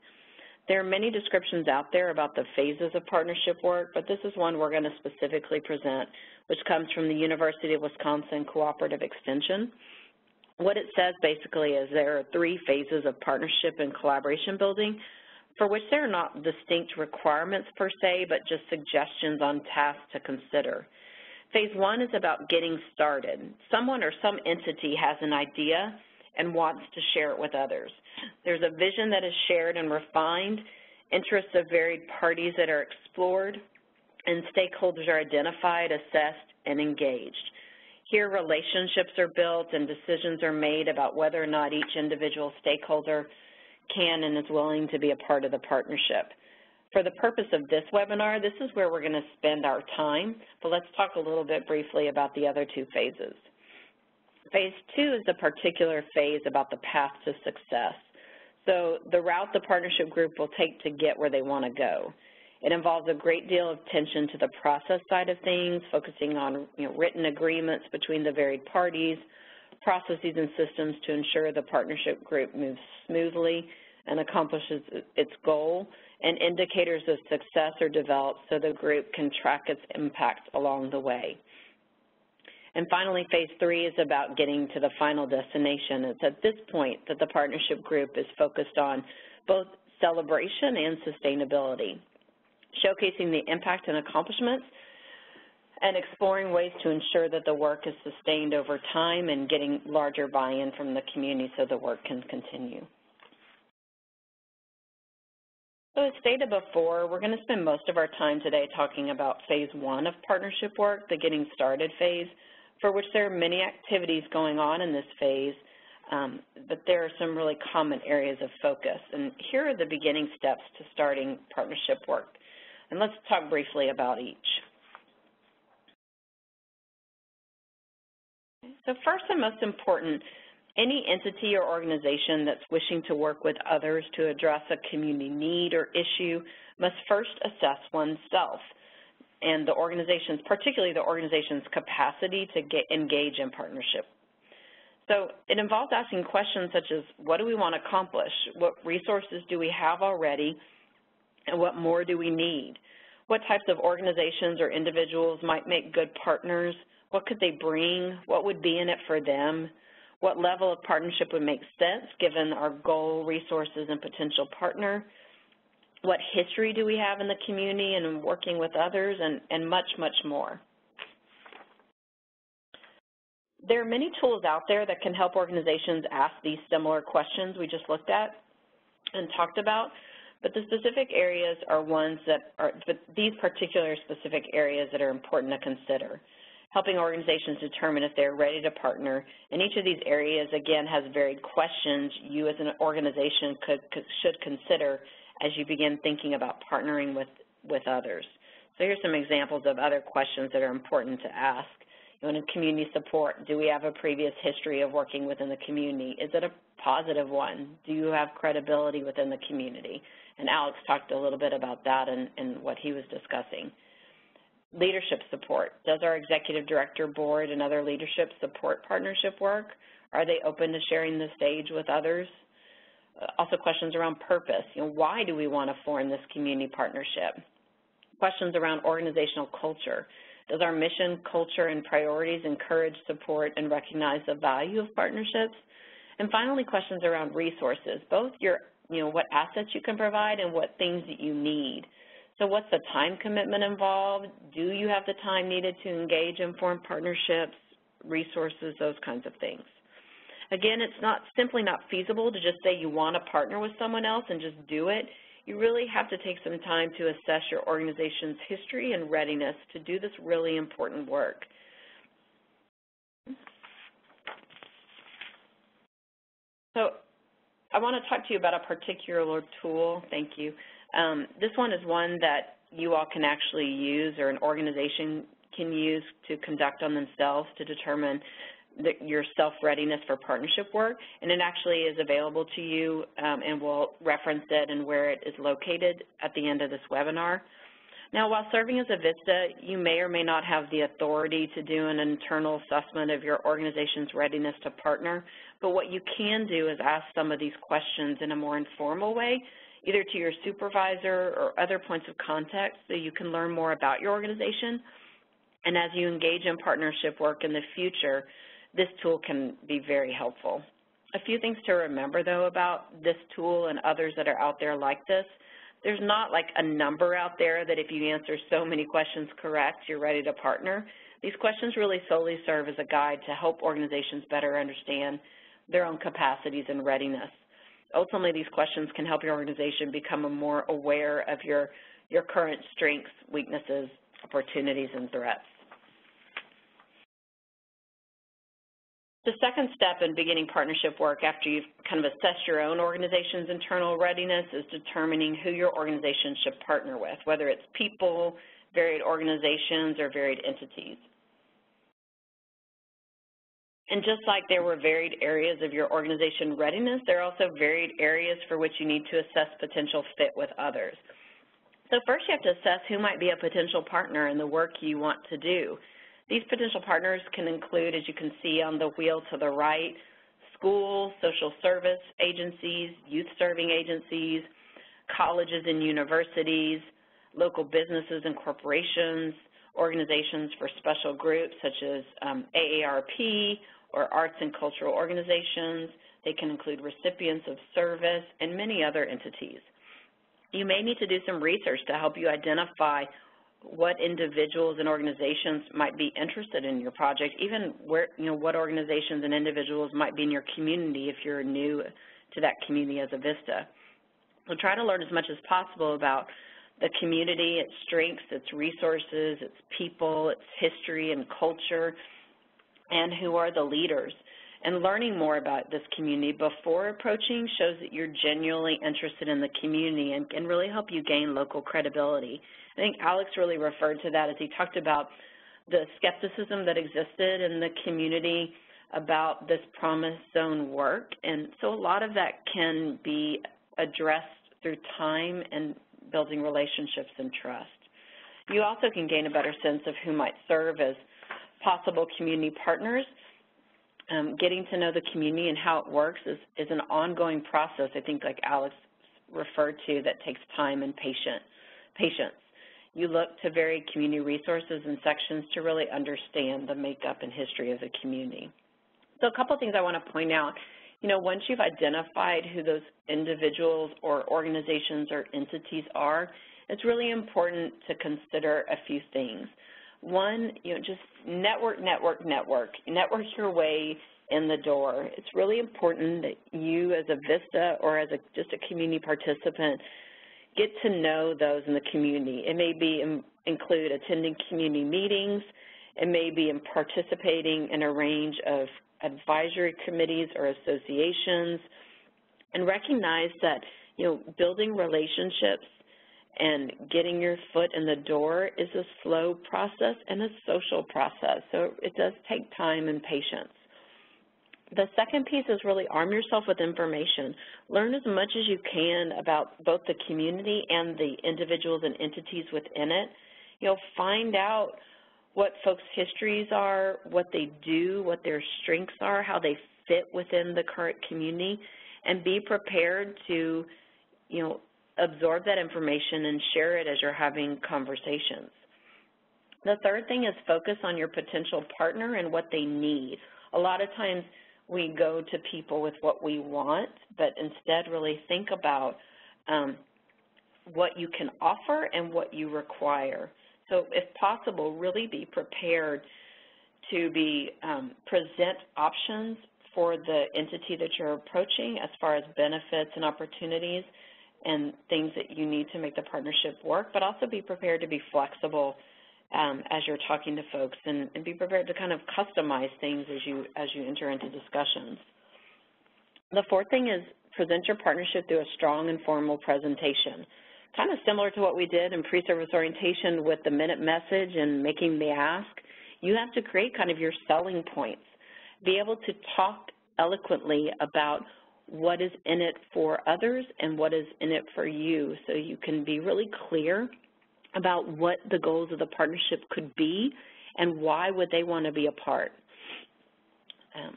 There are many descriptions out there about the phases of partnership work, but this is one we're going to specifically present, which comes from the University of Wisconsin Cooperative Extension. What it says basically is there are three phases of partnership and collaboration building for which there are not distinct requirements per se, but just suggestions on tasks to consider. Phase one is about getting started. Someone or some entity has an idea and wants to share it with others. There's a vision that is shared and refined, interests of varied parties that are explored, and stakeholders are identified, assessed, and engaged. Here, relationships are built and decisions are made about whether or not each individual stakeholder can and is willing to be a part of the partnership. For the purpose of this webinar, this is where we're going to spend our time, but let's talk a little bit briefly about the other two phases. Phase two is the particular phase about the path to success. So the route the partnership group will take to get where they want to go. It involves a great deal of attention to the process side of things, focusing on you know, written agreements between the varied parties, processes and systems to ensure the partnership group moves smoothly and accomplishes its goal, and indicators of success are developed so the group can track its impact along the way. And finally, phase three is about getting to the final destination. It's at this point that the partnership group is focused on both celebration and sustainability, showcasing the impact and accomplishments and exploring ways to ensure that the work is sustained over time and getting larger buy-in from the community so the work can continue. So as stated before, we're going to spend most of our time today talking about phase one of partnership work, the getting started phase, for which there are many activities going on in this phase, um, but there are some really common areas of focus. And here are the beginning steps to starting partnership work. And let's talk briefly about each. So first and most important, any entity or organization that's wishing to work with others to address a community need or issue must first assess oneself and the organization's, particularly the organization's capacity to get engage in partnership. So it involves asking questions such as, what do we want to accomplish? What resources do we have already? And what more do we need? What types of organizations or individuals might make good partners? What could they bring? What would be in it for them? What level of partnership would make sense given our goal, resources, and potential partner? What history do we have in the community and working with others, and, and much, much more. There are many tools out there that can help organizations ask these similar questions we just looked at and talked about, but the specific areas are ones that are, but these particular specific areas that are important to consider helping organizations determine if they're ready to partner. And each of these areas, again, has varied questions you as an organization could, could, should consider as you begin thinking about partnering with, with others. So here's some examples of other questions that are important to ask. You know, in community support, do we have a previous history of working within the community? Is it a positive one? Do you have credibility within the community? And Alex talked a little bit about that and, in what he was discussing leadership support. Does our executive director board and other leadership support partnership work? Are they open to sharing the stage with others? Also questions around purpose. You know, why do we want to form this community partnership? Questions around organizational culture. Does our mission, culture, and priorities encourage, support, and recognize the value of partnerships? And finally, questions around resources, both your, you know, what assets you can provide and what things that you need. So what's the time commitment involved? Do you have the time needed to engage in form partnerships, resources, those kinds of things. Again, it's not simply not feasible to just say you want to partner with someone else and just do it. You really have to take some time to assess your organization's history and readiness to do this really important work. So I want to talk to you about a particular tool, thank you, um, this one is one that you all can actually use or an organization can use to conduct on themselves to determine the, your self-readiness for partnership work, and it actually is available to you, um, and we'll reference it and where it is located at the end of this webinar. Now, while serving as a VISTA, you may or may not have the authority to do an internal assessment of your organization's readiness to partner, but what you can do is ask some of these questions in a more informal way either to your supervisor or other points of contact so you can learn more about your organization. And as you engage in partnership work in the future, this tool can be very helpful. A few things to remember, though, about this tool and others that are out there like this. There's not like a number out there that if you answer so many questions correct, you're ready to partner. These questions really solely serve as a guide to help organizations better understand their own capacities and readiness ultimately these questions can help your organization become more aware of your, your current strengths, weaknesses, opportunities, and threats. The second step in beginning partnership work after you've kind of assessed your own organization's internal readiness is determining who your organization should partner with, whether it's people, varied organizations, or varied entities. And just like there were varied areas of your organization readiness, there are also varied areas for which you need to assess potential fit with others. So first you have to assess who might be a potential partner in the work you want to do. These potential partners can include, as you can see on the wheel to the right, schools, social service agencies, youth serving agencies, colleges and universities, local businesses and corporations, organizations for special groups such as um, AARP or arts and cultural organizations. They can include recipients of service and many other entities. You may need to do some research to help you identify what individuals and organizations might be interested in your project, even where, you know, what organizations and individuals might be in your community if you're new to that community as a VISTA. So try to learn as much as possible about the community, its strengths, its resources, its people, its history and culture, and who are the leaders. And learning more about this community before approaching shows that you're genuinely interested in the community and can really help you gain local credibility. I think Alex really referred to that as he talked about the skepticism that existed in the community about this promise zone work. And so a lot of that can be addressed through time and building relationships and trust. You also can gain a better sense of who might serve as possible community partners um, getting to know the community and how it works is, is an ongoing process, I think like Alex referred to, that takes time and patient, patience. You look to varied community resources and sections to really understand the makeup and history of the community. So a couple things I want to point out. You know, once you've identified who those individuals or organizations or entities are, it's really important to consider a few things. One, you know, just network, network, network. Network your way in the door. It's really important that you as a VISTA or as a, just a community participant get to know those in the community. It may be in, include attending community meetings. It may be in participating in a range of advisory committees or associations. And recognize that, you know, building relationships and getting your foot in the door is a slow process and a social process. So it does take time and patience. The second piece is really arm yourself with information. Learn as much as you can about both the community and the individuals and entities within it. You'll find out what folks' histories are, what they do, what their strengths are, how they fit within the current community, and be prepared to, you know, absorb that information and share it as you're having conversations. The third thing is focus on your potential partner and what they need. A lot of times we go to people with what we want, but instead really think about um, what you can offer and what you require. So if possible, really be prepared to be um, present options for the entity that you're approaching as far as benefits and opportunities and things that you need to make the partnership work, but also be prepared to be flexible um, as you're talking to folks and, and, be prepared to kind of customize things as you, as you enter into discussions. The fourth thing is present your partnership through a strong and formal presentation. Kind of similar to what we did in pre-service orientation with the minute message and making the ask, you have to create kind of your selling points. Be able to talk eloquently about what is in it for others and what is in it for you so you can be really clear about what the goals of the partnership could be and why would they want to be a part. Um,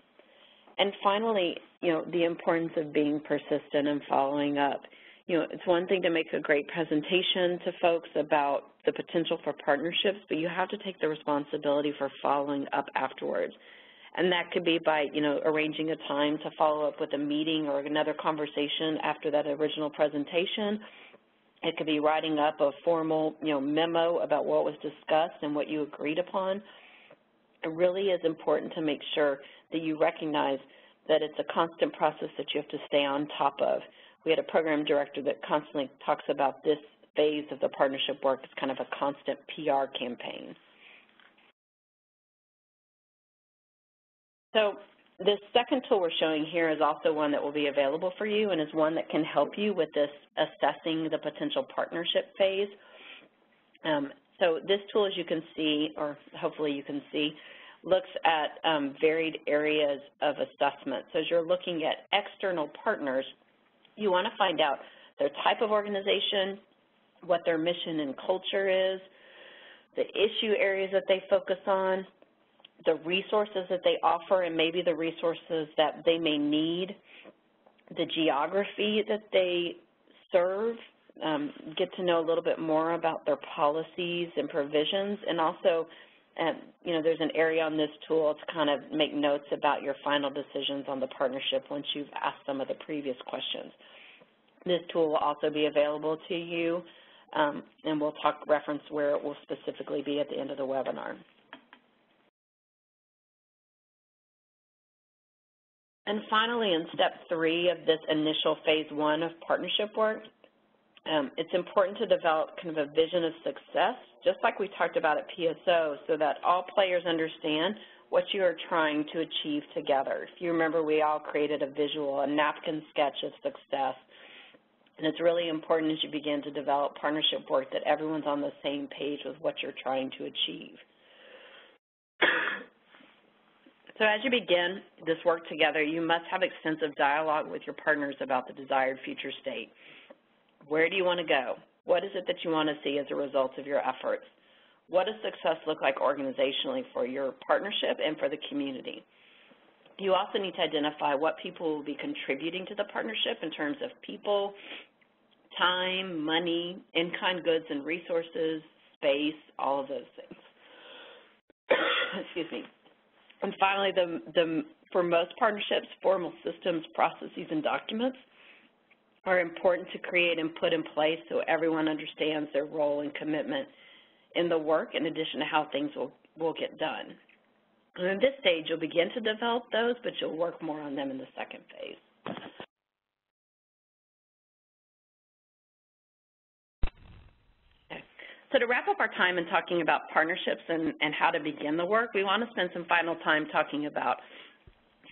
and finally, you know, the importance of being persistent and following up. You know, it's one thing to make a great presentation to folks about the potential for partnerships, but you have to take the responsibility for following up afterwards. And that could be by, you know, arranging a time to follow up with a meeting or another conversation after that original presentation. It could be writing up a formal, you know, memo about what was discussed and what you agreed upon. It really is important to make sure that you recognize that it's a constant process that you have to stay on top of. We had a program director that constantly talks about this phase of the partnership work as kind of a constant PR campaign. So this second tool we're showing here is also one that will be available for you and is one that can help you with this assessing the potential partnership phase. Um, so this tool, as you can see, or hopefully you can see, looks at um, varied areas of assessment. So as you're looking at external partners, you want to find out their type of organization, what their mission and culture is, the issue areas that they focus on, the resources that they offer and maybe the resources that they may need, the geography that they serve, um, get to know a little bit more about their policies and provisions, and also, um, you know, there's an area on this tool to kind of make notes about your final decisions on the partnership once you've asked some of the previous questions. This tool will also be available to you, um, and we'll talk reference where it will specifically be at the end of the webinar. And finally, in step three of this initial phase one of partnership work, um, it's important to develop kind of a vision of success, just like we talked about at PSO, so that all players understand what you are trying to achieve together. If you remember, we all created a visual, a napkin sketch of success. And it's really important as you begin to develop partnership work that everyone's on the same page with what you're trying to achieve. So as you begin this work together, you must have extensive dialogue with your partners about the desired future state. Where do you want to go? What is it that you want to see as a result of your efforts? What does success look like organizationally for your partnership and for the community? You also need to identify what people will be contributing to the partnership in terms of people, time, money, in-kind goods and resources, space, all of those things. Excuse me. And finally, the, the, for most partnerships, formal systems, processes, and documents are important to create and put in place so everyone understands their role and commitment in the work in addition to how things will, will get done. And in this stage, you'll begin to develop those, but you'll work more on them in the second phase. So to wrap up our time in talking about partnerships and, and how to begin the work, we want to spend some final time talking about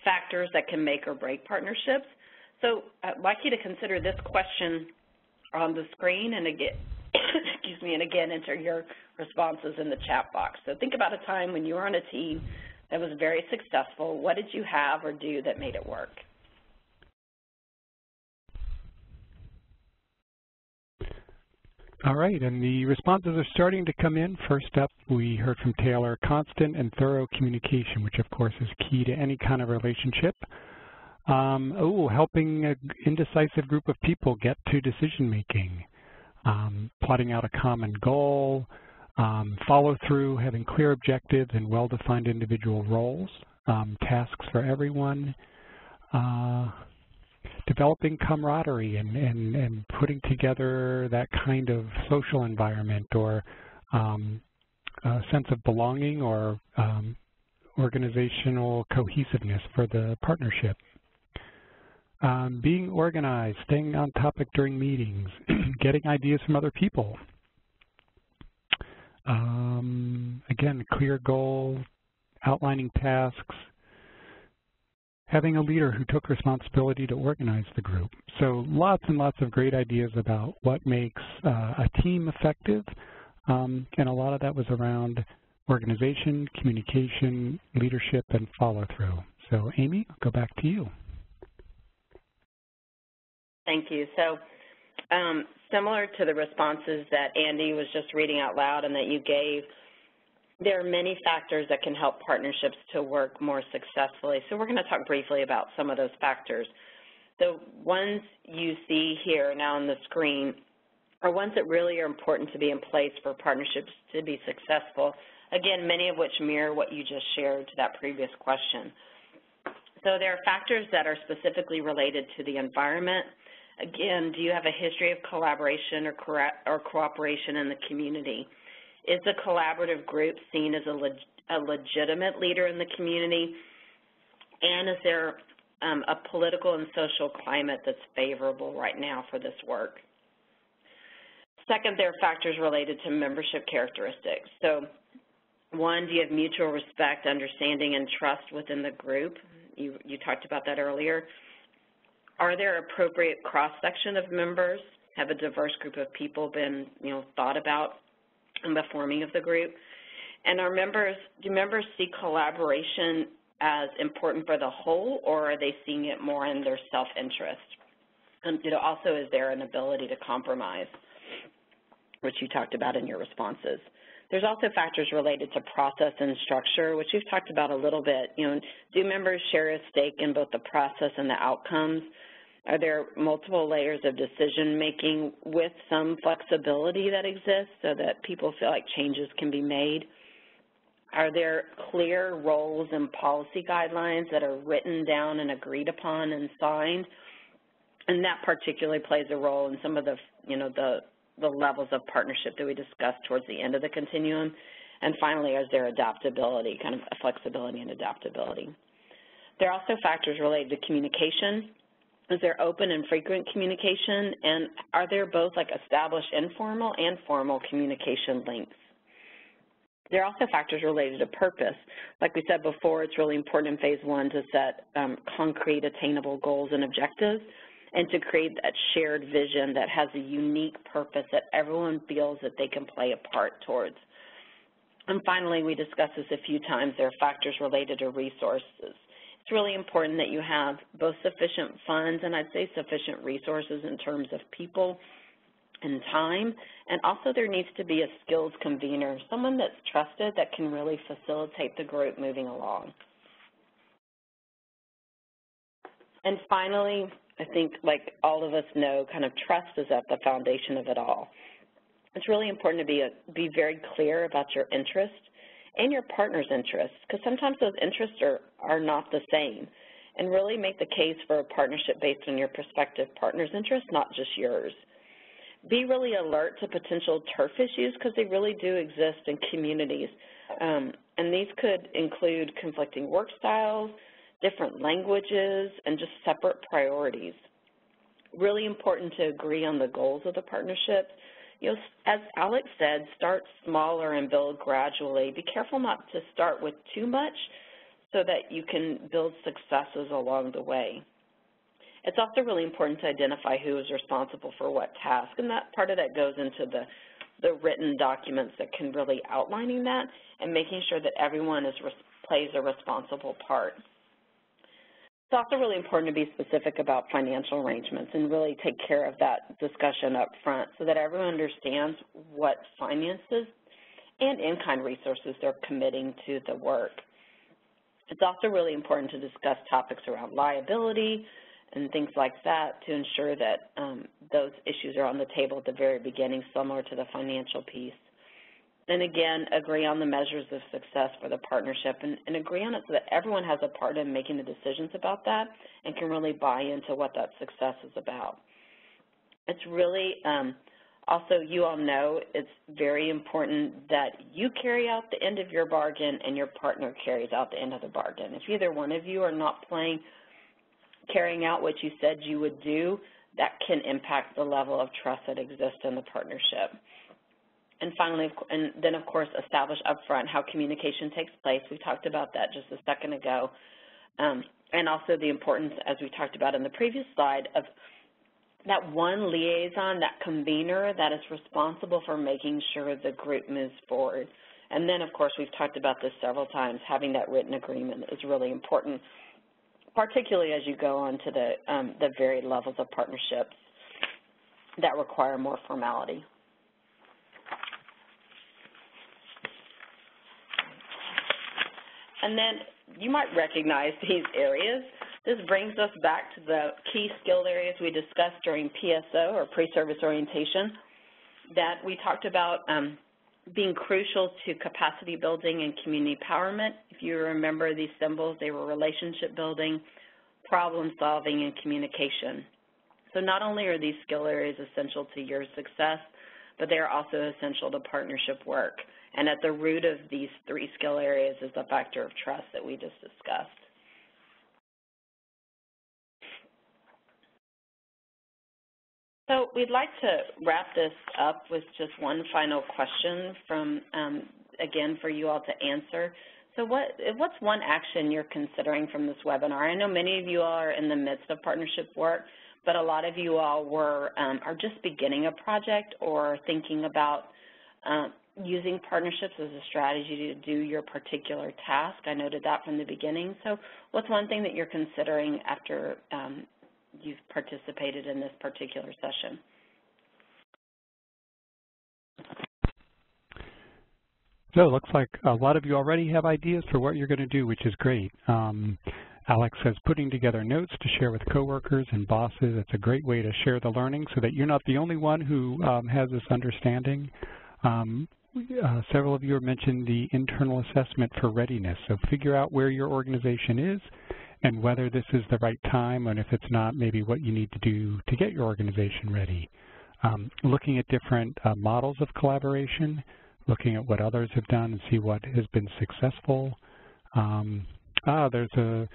factors that can make or break partnerships. So I'd like you to consider this question on the screen and again, excuse me, and again enter your responses in the chat box. So think about a time when you were on a team that was very successful. What did you have or do that made it work? All right, and the responses are starting to come in. First up, we heard from Taylor, constant and thorough communication, which of course is key to any kind of relationship. Um, oh, helping an indecisive group of people get to decision making, um, plotting out a common goal, um, follow through, having clear objectives and well-defined individual roles, um, tasks for everyone, uh, developing camaraderie and, and, and putting together that kind of social environment or um, a sense of belonging or um, organizational cohesiveness for the partnership. Um, being organized, staying on topic during meetings, getting ideas from other people. Um, again, clear goal, outlining tasks, having a leader who took responsibility to organize the group. So lots and lots of great ideas about what makes uh, a team effective, um, and a lot of that was around organization, communication, leadership, and follow-through. So Amy, I'll go back to you. Thank you. So um, similar to the responses that Andy was just reading out loud and that you gave, there are many factors that can help partnerships to work more successfully. So we're going to talk briefly about some of those factors. The ones you see here now on the screen are ones that really are important to be in place for partnerships to be successful. Again, many of which mirror what you just shared to that previous question. So there are factors that are specifically related to the environment. Again, do you have a history of collaboration or, or cooperation in the community? Is the collaborative group seen as a, leg a legitimate leader in the community? And is there um, a political and social climate that's favorable right now for this work? Second, there are factors related to membership characteristics. So one, do you have mutual respect, understanding, and trust within the group? You, you talked about that earlier. Are there appropriate cross-section of members? Have a diverse group of people been, you know, thought about in the forming of the group? And our members, do members see collaboration as important for the whole, or are they seeing it more in their self-interest? And, you know, also, is there an ability to compromise, which you talked about in your responses? There's also factors related to process and structure, which we've talked about a little bit. You know, do members share a stake in both the process and the outcomes? Are there multiple layers of decision making with some flexibility that exists so that people feel like changes can be made? Are there clear roles and policy guidelines that are written down and agreed upon and signed? And that particularly plays a role in some of the, you know, the, the levels of partnership that we discussed towards the end of the continuum. And finally, is there adaptability, kind of flexibility and adaptability? There are also factors related to communication is there open and frequent communication? And are there both like established informal and formal communication links? There are also factors related to purpose. Like we said before, it's really important in phase one to set um, concrete attainable goals and objectives and to create that shared vision that has a unique purpose that everyone feels that they can play a part towards. And finally, we discussed this a few times, there are factors related to resources. It's really important that you have both sufficient funds and I'd say sufficient resources in terms of people and time, and also there needs to be a skills convener, someone that's trusted that can really facilitate the group moving along. And finally, I think like all of us know, kind of trust is at the foundation of it all. It's really important to be, a, be very clear about your interests and your partner's interests, because sometimes those interests are, are not the same, and really make the case for a partnership based on your prospective partner's interests, not just yours. Be really alert to potential turf issues, because they really do exist in communities, um, and these could include conflicting work styles, different languages, and just separate priorities. Really important to agree on the goals of the partnership you know, as Alex said, start smaller and build gradually. Be careful not to start with too much so that you can build successes along the way. It's also really important to identify who is responsible for what task, and that part of that goes into the, the written documents that can really outlining that and making sure that everyone is, plays a responsible part. It's also really important to be specific about financial arrangements and really take care of that discussion up front so that everyone understands what finances and in-kind resources they're committing to the work. It's also really important to discuss topics around liability and things like that to ensure that um, those issues are on the table at the very beginning, similar to the financial piece. And again, agree on the measures of success for the partnership and, and, agree on it so that everyone has a part in making the decisions about that and can really buy into what that success is about. It's really, um, also you all know it's very important that you carry out the end of your bargain and your partner carries out the end of the bargain. If either one of you are not playing, carrying out what you said you would do, that can impact the level of trust that exists in the partnership. And finally, and then of course, establish upfront how communication takes place. We talked about that just a second ago. Um, and also the importance, as we talked about in the previous slide, of that one liaison, that convener that is responsible for making sure the group moves forward. And then, of course, we've talked about this several times, having that written agreement is really important, particularly as you go on to the, um, the varied levels of partnerships that require more formality. And then you might recognize these areas. This brings us back to the key skilled areas we discussed during PSO, or pre-service orientation, that we talked about um, being crucial to capacity building and community empowerment. If you remember these symbols, they were relationship building, problem solving, and communication. So not only are these skill areas essential to your success, but they are also essential to partnership work. And at the root of these three skill areas is the factor of trust that we just discussed. So we'd like to wrap this up with just one final question from, um, again, for you all to answer. So what, what's one action you're considering from this webinar? I know many of you all are in the midst of partnership work, but a lot of you all were, um, are just beginning a project or thinking about um, using partnerships as a strategy to do your particular task. I noted that from the beginning. So what's one thing that you're considering after um, you've participated in this particular session? So it looks like a lot of you already have ideas for what you're going to do, which is great. Um, Alex says putting together notes to share with coworkers and bosses. It's a great way to share the learning so that you're not the only one who um, has this understanding. Um, uh, several of you have mentioned the internal assessment for readiness. So figure out where your organization is and whether this is the right time, and if it's not, maybe what you need to do to get your organization ready. Um, looking at different uh, models of collaboration, looking at what others have done and see what has been successful. Um, ah, there's a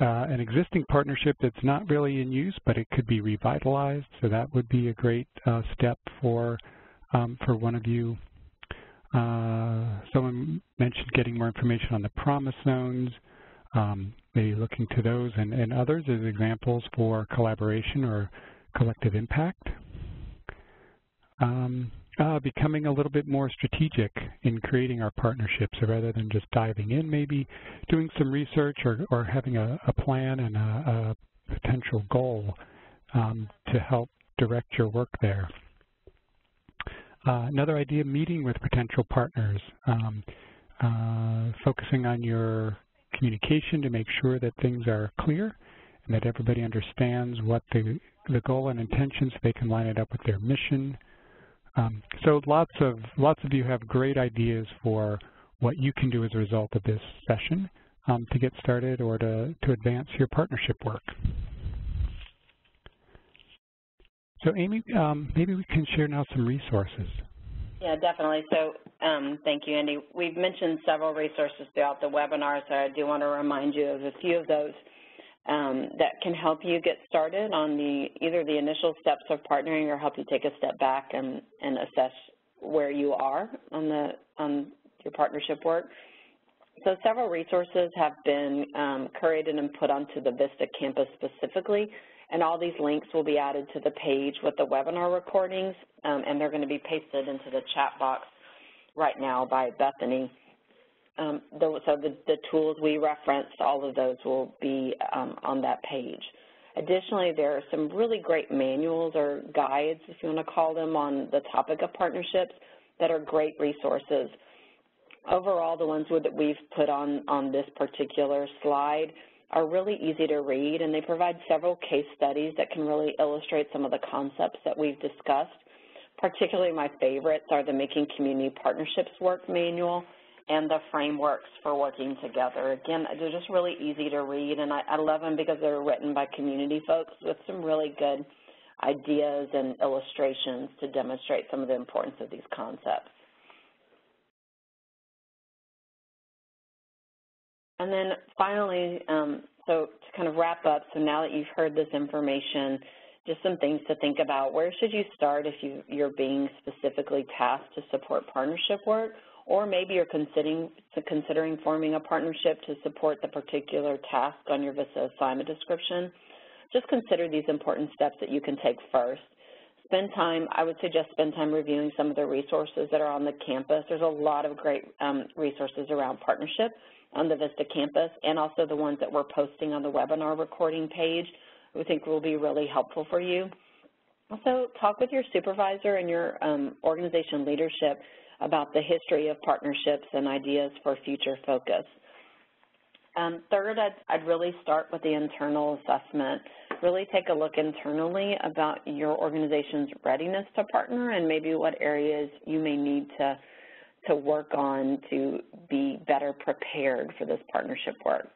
uh, an existing partnership that's not really in use, but it could be revitalized, so that would be a great uh, step for um, for one of you mentioned getting more information on the promise zones, um, maybe looking to those and, and, others as examples for collaboration or collective impact. Um, uh, becoming a little bit more strategic in creating our partnerships so rather than just diving in, maybe doing some research or, or having a, a, plan and a, a potential goal um, to help direct your work there. Uh, another idea, meeting with potential partners, um, uh, focusing on your communication to make sure that things are clear and that everybody understands what the, the goal and intention so they can line it up with their mission. Um, so lots of, lots of you have great ideas for what you can do as a result of this session um, to get started or to, to advance your partnership work. So Amy, um, maybe we can share now some resources. Yeah, definitely. So um, thank you, Andy. We've mentioned several resources throughout the webinar, so I do want to remind you of a few of those um, that can help you get started on the either the initial steps of partnering or help you take a step back and, and assess where you are on the on your partnership work. So several resources have been um, curated and put onto the VISTA campus specifically and all these links will be added to the page with the webinar recordings, um, and they're going to be pasted into the chat box right now by Bethany. Um, the, so the, the, tools we referenced, all of those will be um, on that page. Additionally, there are some really great manuals or guides, if you want to call them, on the topic of partnerships that are great resources. Overall, the ones that we've put on, on this particular slide are really easy to read, and they provide several case studies that can really illustrate some of the concepts that we've discussed. Particularly my favorites are the Making Community Partnerships Work Manual and the frameworks for working together. Again, they're just really easy to read, and I, I love them because they're written by community folks with some really good ideas and illustrations to demonstrate some of the importance of these concepts. And then finally, um, so to kind of wrap up, so now that you've heard this information, just some things to think about. Where should you start if you, you're being specifically tasked to support partnership work? Or maybe you're considering, considering forming a partnership to support the particular task on your VISTA assignment description. Just consider these important steps that you can take first. Spend time, I would suggest spend time reviewing some of the resources that are on the campus. There's a lot of great um, resources around partnership on the VISTA campus and also the ones that we're posting on the webinar recording page we think will be really helpful for you. Also, talk with your supervisor and your um, organization leadership about the history of partnerships and ideas for future focus. Um, third, I'd, I'd, really start with the internal assessment. Really take a look internally about your organization's readiness to partner and maybe what areas you may need to to work on to be better prepared for this partnership work.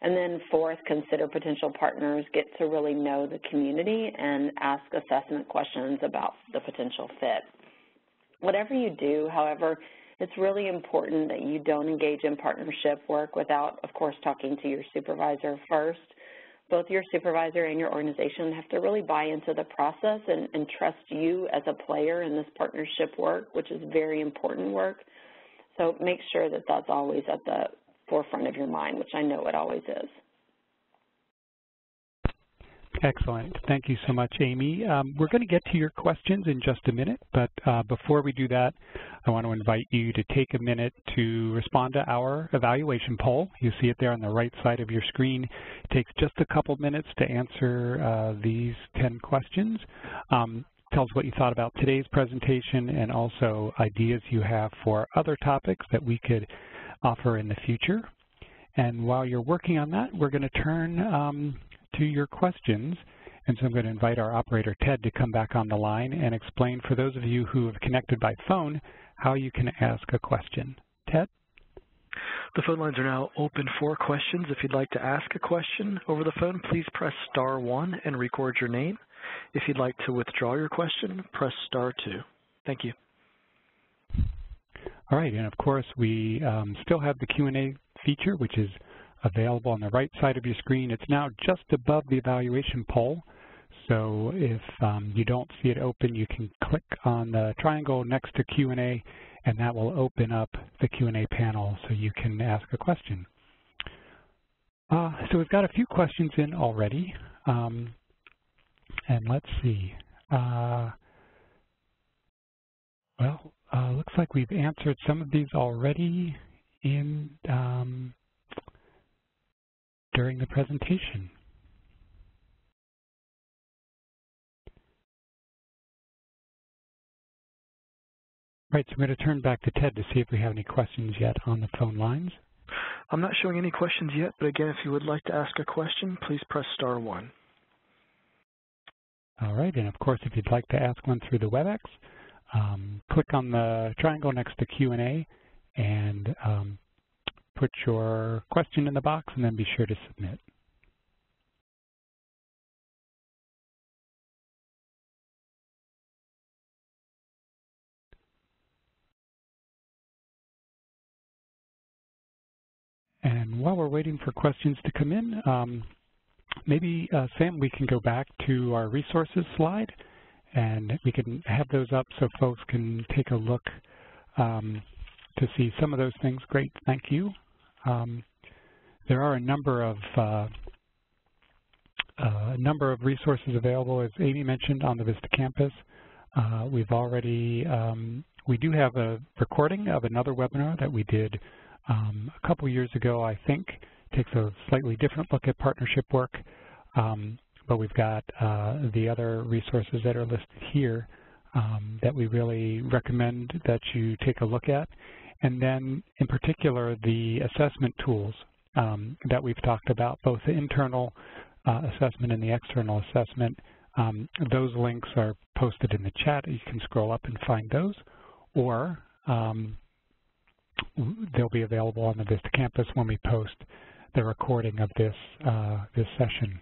And then fourth, consider potential partners, get to really know the community and ask assessment questions about the potential fit. Whatever you do, however, it's really important that you don't engage in partnership work without, of course, talking to your supervisor first. Both your supervisor and your organization have to really buy into the process and, and trust you as a player in this partnership work, which is very important work. So make sure that that's always at the forefront of your mind, which I know it always is. Excellent. Thank you so much, Amy. Um, we're going to get to your questions in just a minute, but uh, before we do that, I want to invite you to take a minute to respond to our evaluation poll. You see it there on the right side of your screen. It takes just a couple minutes to answer uh, these 10 questions. Um, tells what you thought about today's presentation and also ideas you have for other topics that we could offer in the future. And while you're working on that, we're going to turn um, to your questions. And so I'm going to invite our operator, Ted, to come back on the line and explain for those of you who have connected by phone how you can ask a question. Ted? The phone lines are now open for questions. If you'd like to ask a question over the phone, please press star one and record your name. If you'd like to withdraw your question, press star two. Thank you. All right, and of course we um, still have the Q&A feature, which is available on the right side of your screen. It's now just above the evaluation poll. So if um, you don't see it open, you can click on the triangle next to Q&A, and that will open up the Q&A panel so you can ask a question. Uh, so we've got a few questions in already. Um, and let's see. Uh, well, uh, looks like we've answered some of these already in um, during the presentation. Right, so I'm going to turn back to Ted to see if we have any questions yet on the phone lines. I'm not showing any questions yet, but again, if you would like to ask a question, please press star one. All right, and of course, if you'd like to ask one through the WebEx, um, click on the triangle next to Q&A and um, put your question in the box and then be sure to submit. And while we're waiting for questions to come in, um, maybe, uh, Sam, we can go back to our resources slide, and we can have those up so folks can take a look um, to see some of those things. Great, thank you. Um, there are a number of uh, a number of resources available, as Amy mentioned, on the Vista campus. Uh, we've already, um, we do have a recording of another webinar that we did um, a couple years ago, I think, takes a slightly different look at partnership work, um, but we've got uh, the other resources that are listed here um, that we really recommend that you take a look at. And then, in particular, the assessment tools um, that we've talked about, both the internal uh, assessment and the external assessment. Um, those links are posted in the chat. You can scroll up and find those, or um, they'll be available on the Vista campus when we post the recording of this, uh, this session.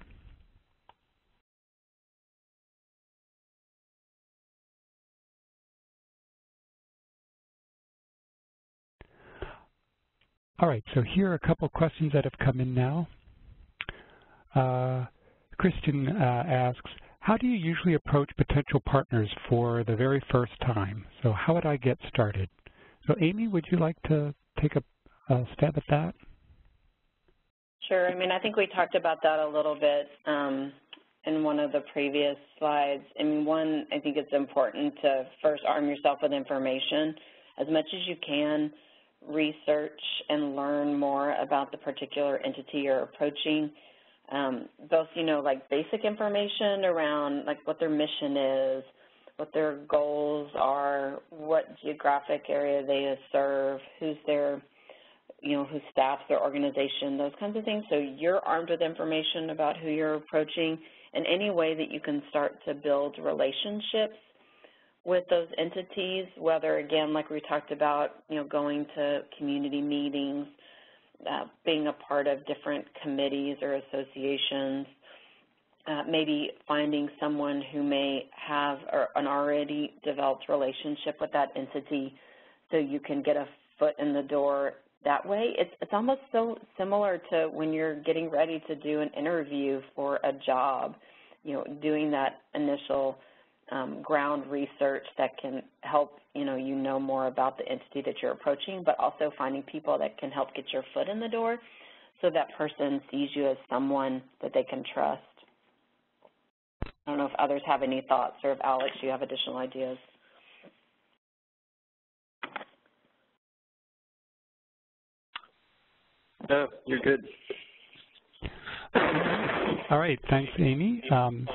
All right, so here are a couple questions that have come in now. Uh, Christian uh, asks, how do you usually approach potential partners for the very first time? So how would I get started? So Amy, would you like to take a, a stab at that? Sure. I mean, I think we talked about that a little bit um, in one of the previous slides. I mean, one, I think it's important to first arm yourself with information as much as you can, research and learn more about the particular entity you're approaching. Um, both, you know, like basic information around like what their mission is, what their goals are, what geographic area they serve, who's their, you know, who staffs their organization, those kinds of things. So you're armed with information about who you're approaching and any way that you can start to build relationships with those entities, whether, again, like we talked about, you know, going to community meetings, uh, being a part of different committees or associations, uh, maybe finding someone who may have an already developed relationship with that entity so you can get a foot in the door that way. It's, it's almost so similar to when you're getting ready to do an interview for a job, you know, doing that initial um, ground research that can help, you know, you know more about the entity that you're approaching, but also finding people that can help get your foot in the door so that person sees you as someone that they can trust. I don't know if others have any thoughts or if Alex, you have additional ideas. No, you're good. All right, thanks, Amy. Um,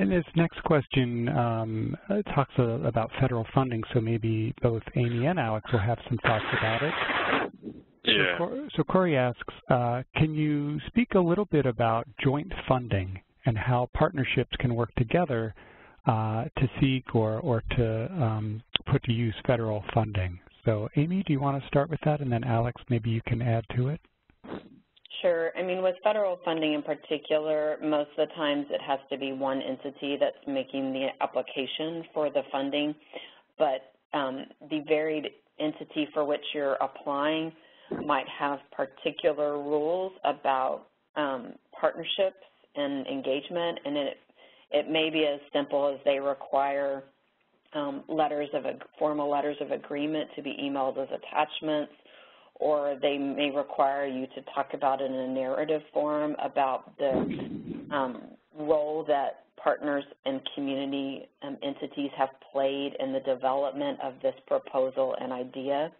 and this next question um, talks uh, about federal funding, so maybe both Amy and Alex will have some thoughts about it. Yeah. So, so Corey asks, uh, can you speak a little bit about joint funding and how partnerships can work together uh, to seek or, or to um, put to use federal funding. So Amy, do you want to start with that? And then Alex, maybe you can add to it. Sure. I mean, with federal funding in particular, most of the times it has to be one entity that's making the application for the funding, but um, the varied entity for which you're applying might have particular rules about um, partnerships and engagement, and it, it may be as simple as they require um, letters of a formal letters of agreement to be emailed as attachments, or they may require you to talk about in a narrative form about the um, role that partners and community um, entities have played in the development of this proposal and idea.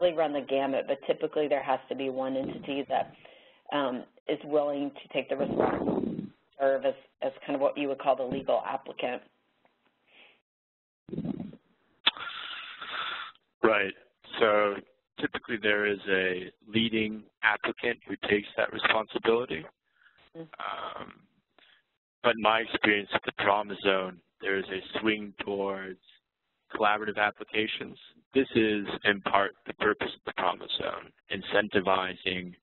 Really run the gamut, but typically there has to be one entity that um, is willing to take the responsibility serve as, as kind of what you would call the legal applicant. Right. So typically there is a leading applicant who takes that responsibility. Mm. Um, but in my experience with the Promise Zone, there is a swing towards collaborative applications. This is in part the purpose of the Promise Zone, incentivizing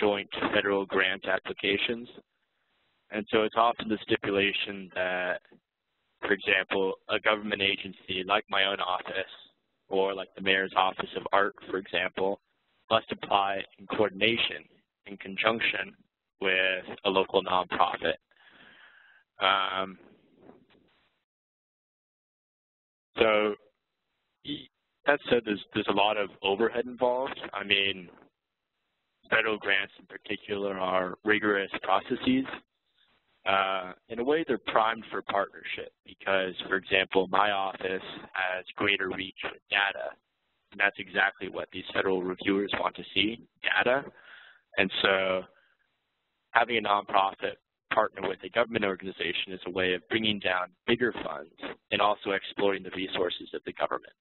joint federal grant applications. And so it's often the stipulation that, for example, a government agency like my own office or like the Mayor's Office of Art, for example, must apply in coordination, in conjunction with a local nonprofit. Um, so that said, there's, there's a lot of overhead involved. I mean, federal grants in particular are rigorous processes. Uh, in a way, they're primed for partnership because, for example, my office has greater reach with data, and that's exactly what these federal reviewers want to see, data. And so having a nonprofit partner with a government organization is a way of bringing down bigger funds and also exploiting the resources of the government.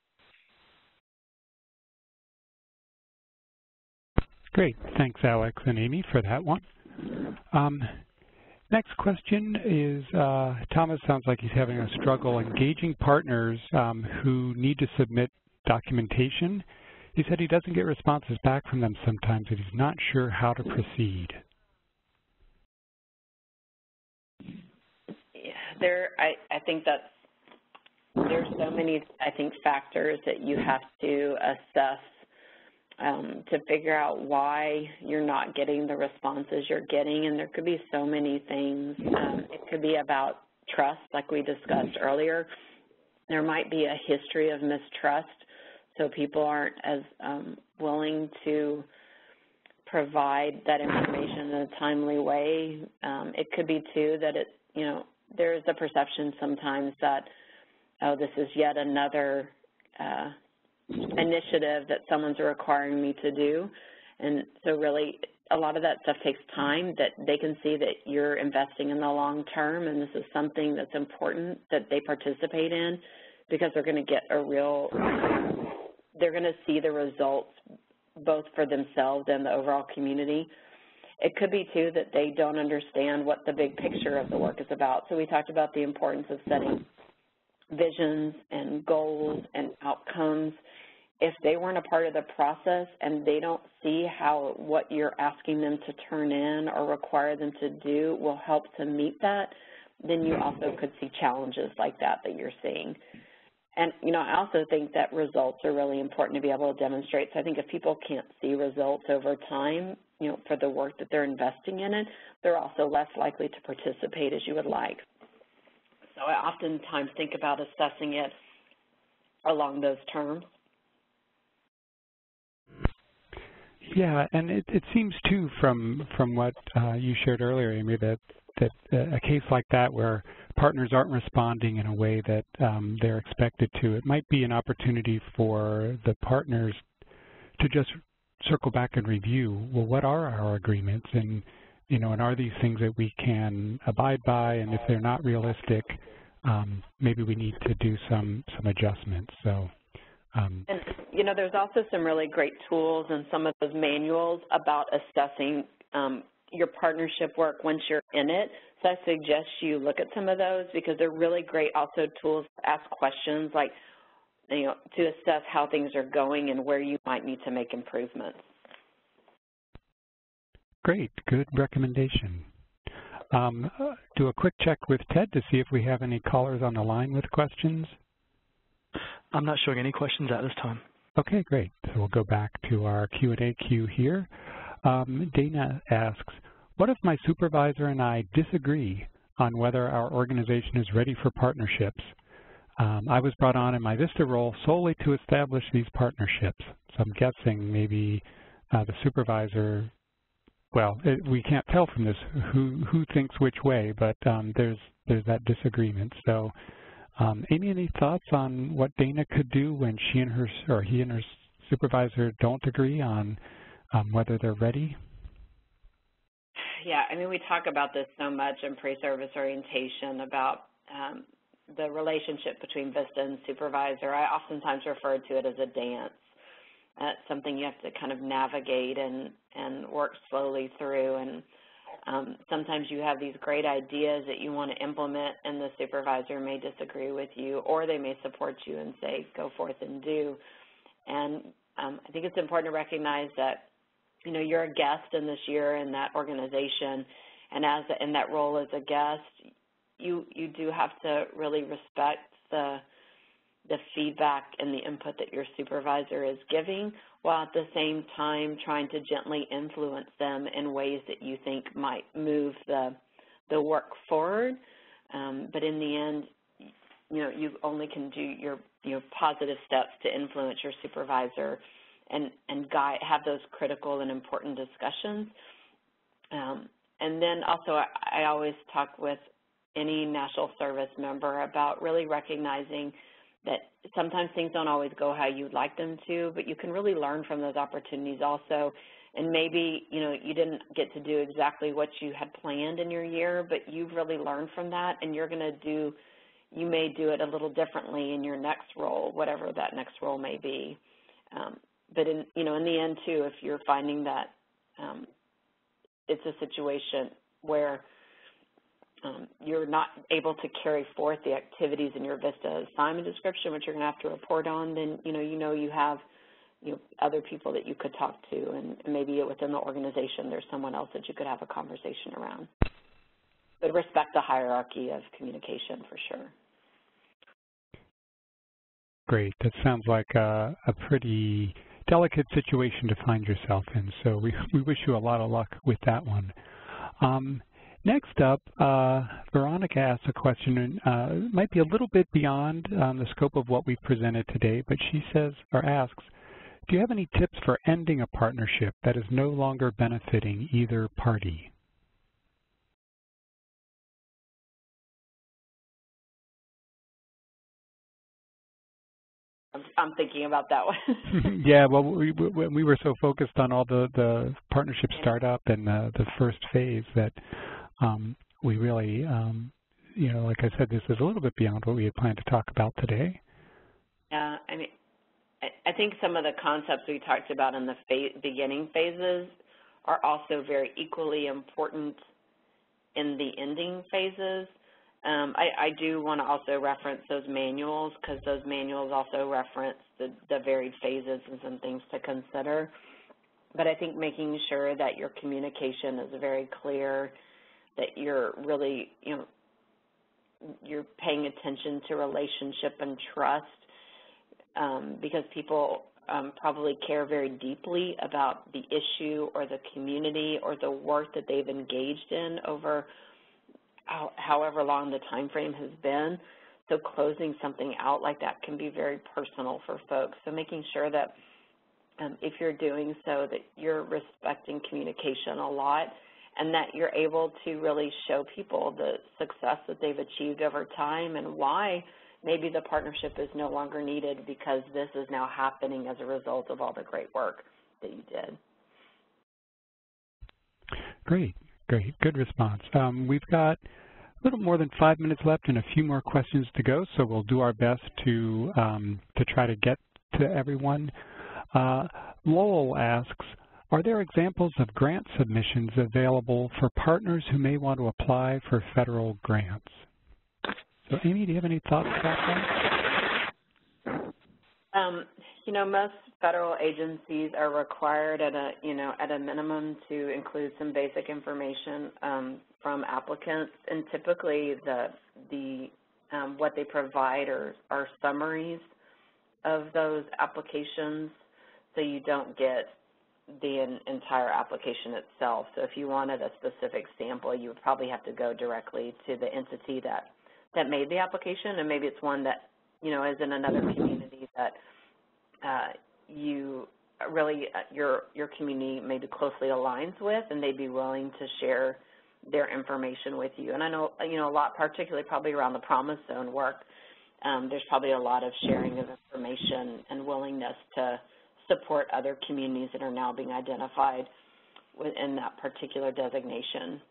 Great. Thanks, Alex and Amy, for that one. Um, next question is, uh, Thomas sounds like he's having a struggle engaging partners um, who need to submit documentation. He said he doesn't get responses back from them sometimes and he's not sure how to proceed. there, I, I think that's, there's so many, I think, factors that you have to assess um, to figure out why you're not getting the responses you're getting, and there could be so many things. Um, it could be about trust, like we discussed earlier. There might be a history of mistrust, so people aren't as um, willing to provide that information in a timely way. Um, it could be, too, that it, you know, there is a perception sometimes that, oh, this is yet another uh, initiative that someone's requiring me to do. And so really, a lot of that stuff takes time that they can see that you're investing in the long term and this is something that's important that they participate in because they're going to get a real, they're going to see the results both for themselves and the overall community. It could be, too, that they don't understand what the big picture of the work is about. So we talked about the importance of setting visions and goals and outcomes. If they weren't a part of the process and they don't see how what you're asking them to turn in or require them to do will help to meet that, then you also could see challenges like that that you're seeing. And, you know, I also think that results are really important to be able to demonstrate. So I think if people can't see results over time, you know, for the work that they're investing in it, they're also less likely to participate as you would like. So I oftentimes think about assessing it along those terms. Yeah, and it, it seems too from from what uh, you shared earlier, Amy, that that uh, a case like that where partners aren't responding in a way that um, they're expected to, it might be an opportunity for the partners to just circle back and review, well, what are our agreements? And, you know, and are these things that we can abide by? And if they're not realistic, um, maybe we need to do some, some adjustments. So, um, and, you know, there's also some really great tools and some of those manuals about assessing um, your partnership work once you're in it. So I suggest you look at some of those because they're really great also tools to ask questions like, you know, to assess how things are going and where you might need to make improvements. Great, good recommendation. Um, do a quick check with Ted to see if we have any callers on the line with questions. I'm not showing any questions at this time. Okay, great. So we'll go back to our Q&A queue here. Um, Dana asks, what if my supervisor and I disagree on whether our organization is ready for partnerships? Um, I was brought on in my VISTA role solely to establish these partnerships. So I'm guessing maybe uh, the supervisor, well, it, we can't tell from this who, who thinks which way, but um, there's, there's that disagreement. So um, Amy, any thoughts on what Dana could do when she and her, or he and her supervisor don't agree on um, whether they're ready? Yeah, I mean, we talk about this so much in pre-service orientation about um, the relationship between VISTA and supervisor, I oftentimes refer to it as a dance. That's something you have to kind of navigate and, and work slowly through. And um, sometimes you have these great ideas that you want to implement and the supervisor may disagree with you or they may support you and say, go forth and do. And um, I think it's important to recognize that, you know, you're a guest in this year in that organization and as a, in that role as a guest, you, you do have to really respect the the feedback and the input that your supervisor is giving while at the same time trying to gently influence them in ways that you think might move the, the work forward. Um, but in the end, you know, you only can do your, your positive steps to influence your supervisor and, and guide, have those critical and important discussions. Um, and then also I, I always talk with any national service member about really recognizing that sometimes things don't always go how you'd like them to, but you can really learn from those opportunities also. And maybe, you know, you didn't get to do exactly what you had planned in your year, but you've really learned from that and you're going to do, you may do it a little differently in your next role, whatever that next role may be. Um, but in, you know, in the end too, if you're finding that um, it's a situation where um, you're not able to carry forth the activities in your VISTA assignment description, which you're going to have to report on, then you know you know you have you know, other people that you could talk to, and maybe within the organization there's someone else that you could have a conversation around. But respect the hierarchy of communication for sure. Great. That sounds like a, a pretty delicate situation to find yourself in. So we, we wish you a lot of luck with that one. Um, Next up, uh, Veronica asks a question, uh, might be a little bit beyond um, the scope of what we've presented today, but she says, or asks, do you have any tips for ending a partnership that is no longer benefiting either party? I'm thinking about that one. yeah, well, we, we were so focused on all the, the partnership startup and the, the first phase that um, we really, um, you know, like I said, this is a little bit beyond what we had planned to talk about today. Yeah, I mean, I think some of the concepts we talked about in the beginning phases are also very equally important in the ending phases. Um, I, I, do want to also reference those manuals because those manuals also reference the, the varied phases and some things to consider. But I think making sure that your communication is very clear that you're really, you know, you're paying attention to relationship and trust um, because people um, probably care very deeply about the issue or the community or the work that they've engaged in over how, however long the time frame has been. So closing something out like that can be very personal for folks. So making sure that um, if you're doing so that you're respecting communication a lot and that you're able to really show people the success that they've achieved over time and why maybe the partnership is no longer needed because this is now happening as a result of all the great work that you did. Great, great, good response. Um, we've got a little more than five minutes left and a few more questions to go, so we'll do our best to um, to try to get to everyone. Uh, Lowell asks, are there examples of grant submissions available for partners who may want to apply for federal grants? So Amy, do you have any thoughts about that? Um, you know, most federal agencies are required at a, you know, at a minimum to include some basic information um, from applicants, and typically the, the um, what they provide are, are summaries of those applications so you don't get the entire application itself. So if you wanted a specific sample, you would probably have to go directly to the entity that, that made the application, and maybe it's one that, you know, is in another community that uh, you really, uh, your, your community maybe closely aligns with, and they'd be willing to share their information with you. And I know, you know, a lot, particularly probably around the Promise Zone work, um, there's probably a lot of sharing of information and willingness to support other communities that are now being identified within that particular designation.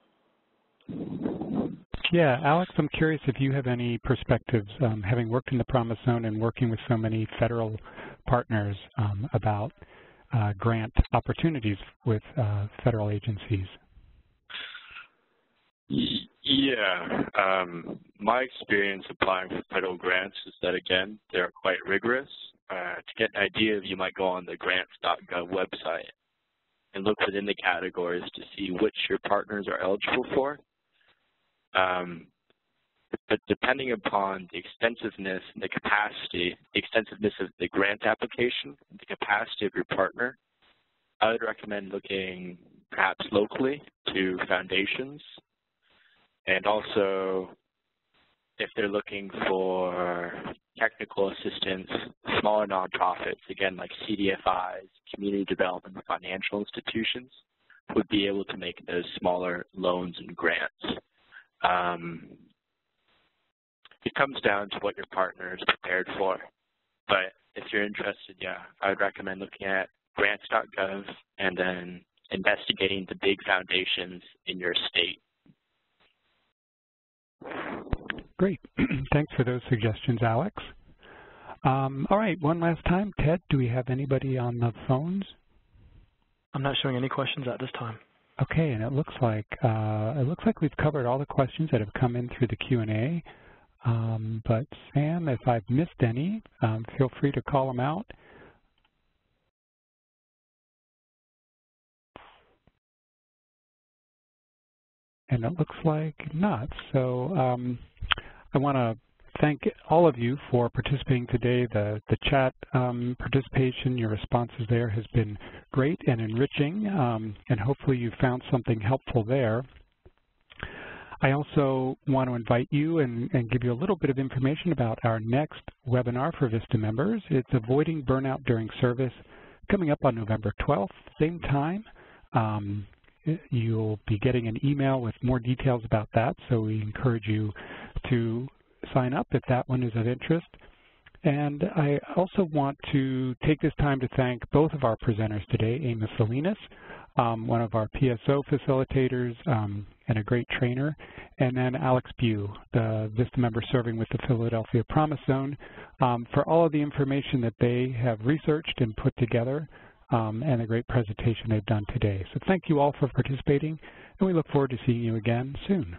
Yeah, Alex, I'm curious if you have any perspectives, um, having worked in the Promise Zone and working with so many federal partners um, about uh, grant opportunities with uh, federal agencies? Yeah, um, my experience applying for federal grants is that, again, they're quite rigorous. Uh, to get an idea you might go on the grants.gov website and look within the categories to see which your partners are eligible for. Um, but depending upon the extensiveness and the capacity, the extensiveness of the grant application, the capacity of your partner, I would recommend looking perhaps locally to foundations and also if they're looking for technical assistance, smaller nonprofits, again, like CDFIs, community development financial institutions, would be able to make those smaller loans and grants. Um, it comes down to what your partner is prepared for. But if you're interested, yeah, I would recommend looking at grants.gov and then investigating the big foundations in your state. Great. Thanks for those suggestions, Alex. Um, all right, one last time. Ted, do we have anybody on the phones? I'm not showing any questions at this time. Okay, and it looks like uh, it looks like we've covered all the questions that have come in through the Q&A. Um, but Sam, if I've missed any, um, feel free to call them out. And it looks like not. So um, I want to thank all of you for participating today. The, the chat um, participation, your responses there has been great and enriching, um, and hopefully you found something helpful there. I also want to invite you and, and, give you a little bit of information about our next webinar for VISTA members. It's Avoiding Burnout During Service, coming up on November 12th, same time. Um, you'll be getting an email with more details about that, so we encourage you to sign up if that one is of interest. And I also want to take this time to thank both of our presenters today, Amos Salinas, um, one of our PSO facilitators um, and a great trainer, and then Alex Bew, the VISTA member serving with the Philadelphia Promise Zone, um, for all of the information that they have researched and put together um, and the great presentation they've done today. So thank you all for participating, and we look forward to seeing you again soon.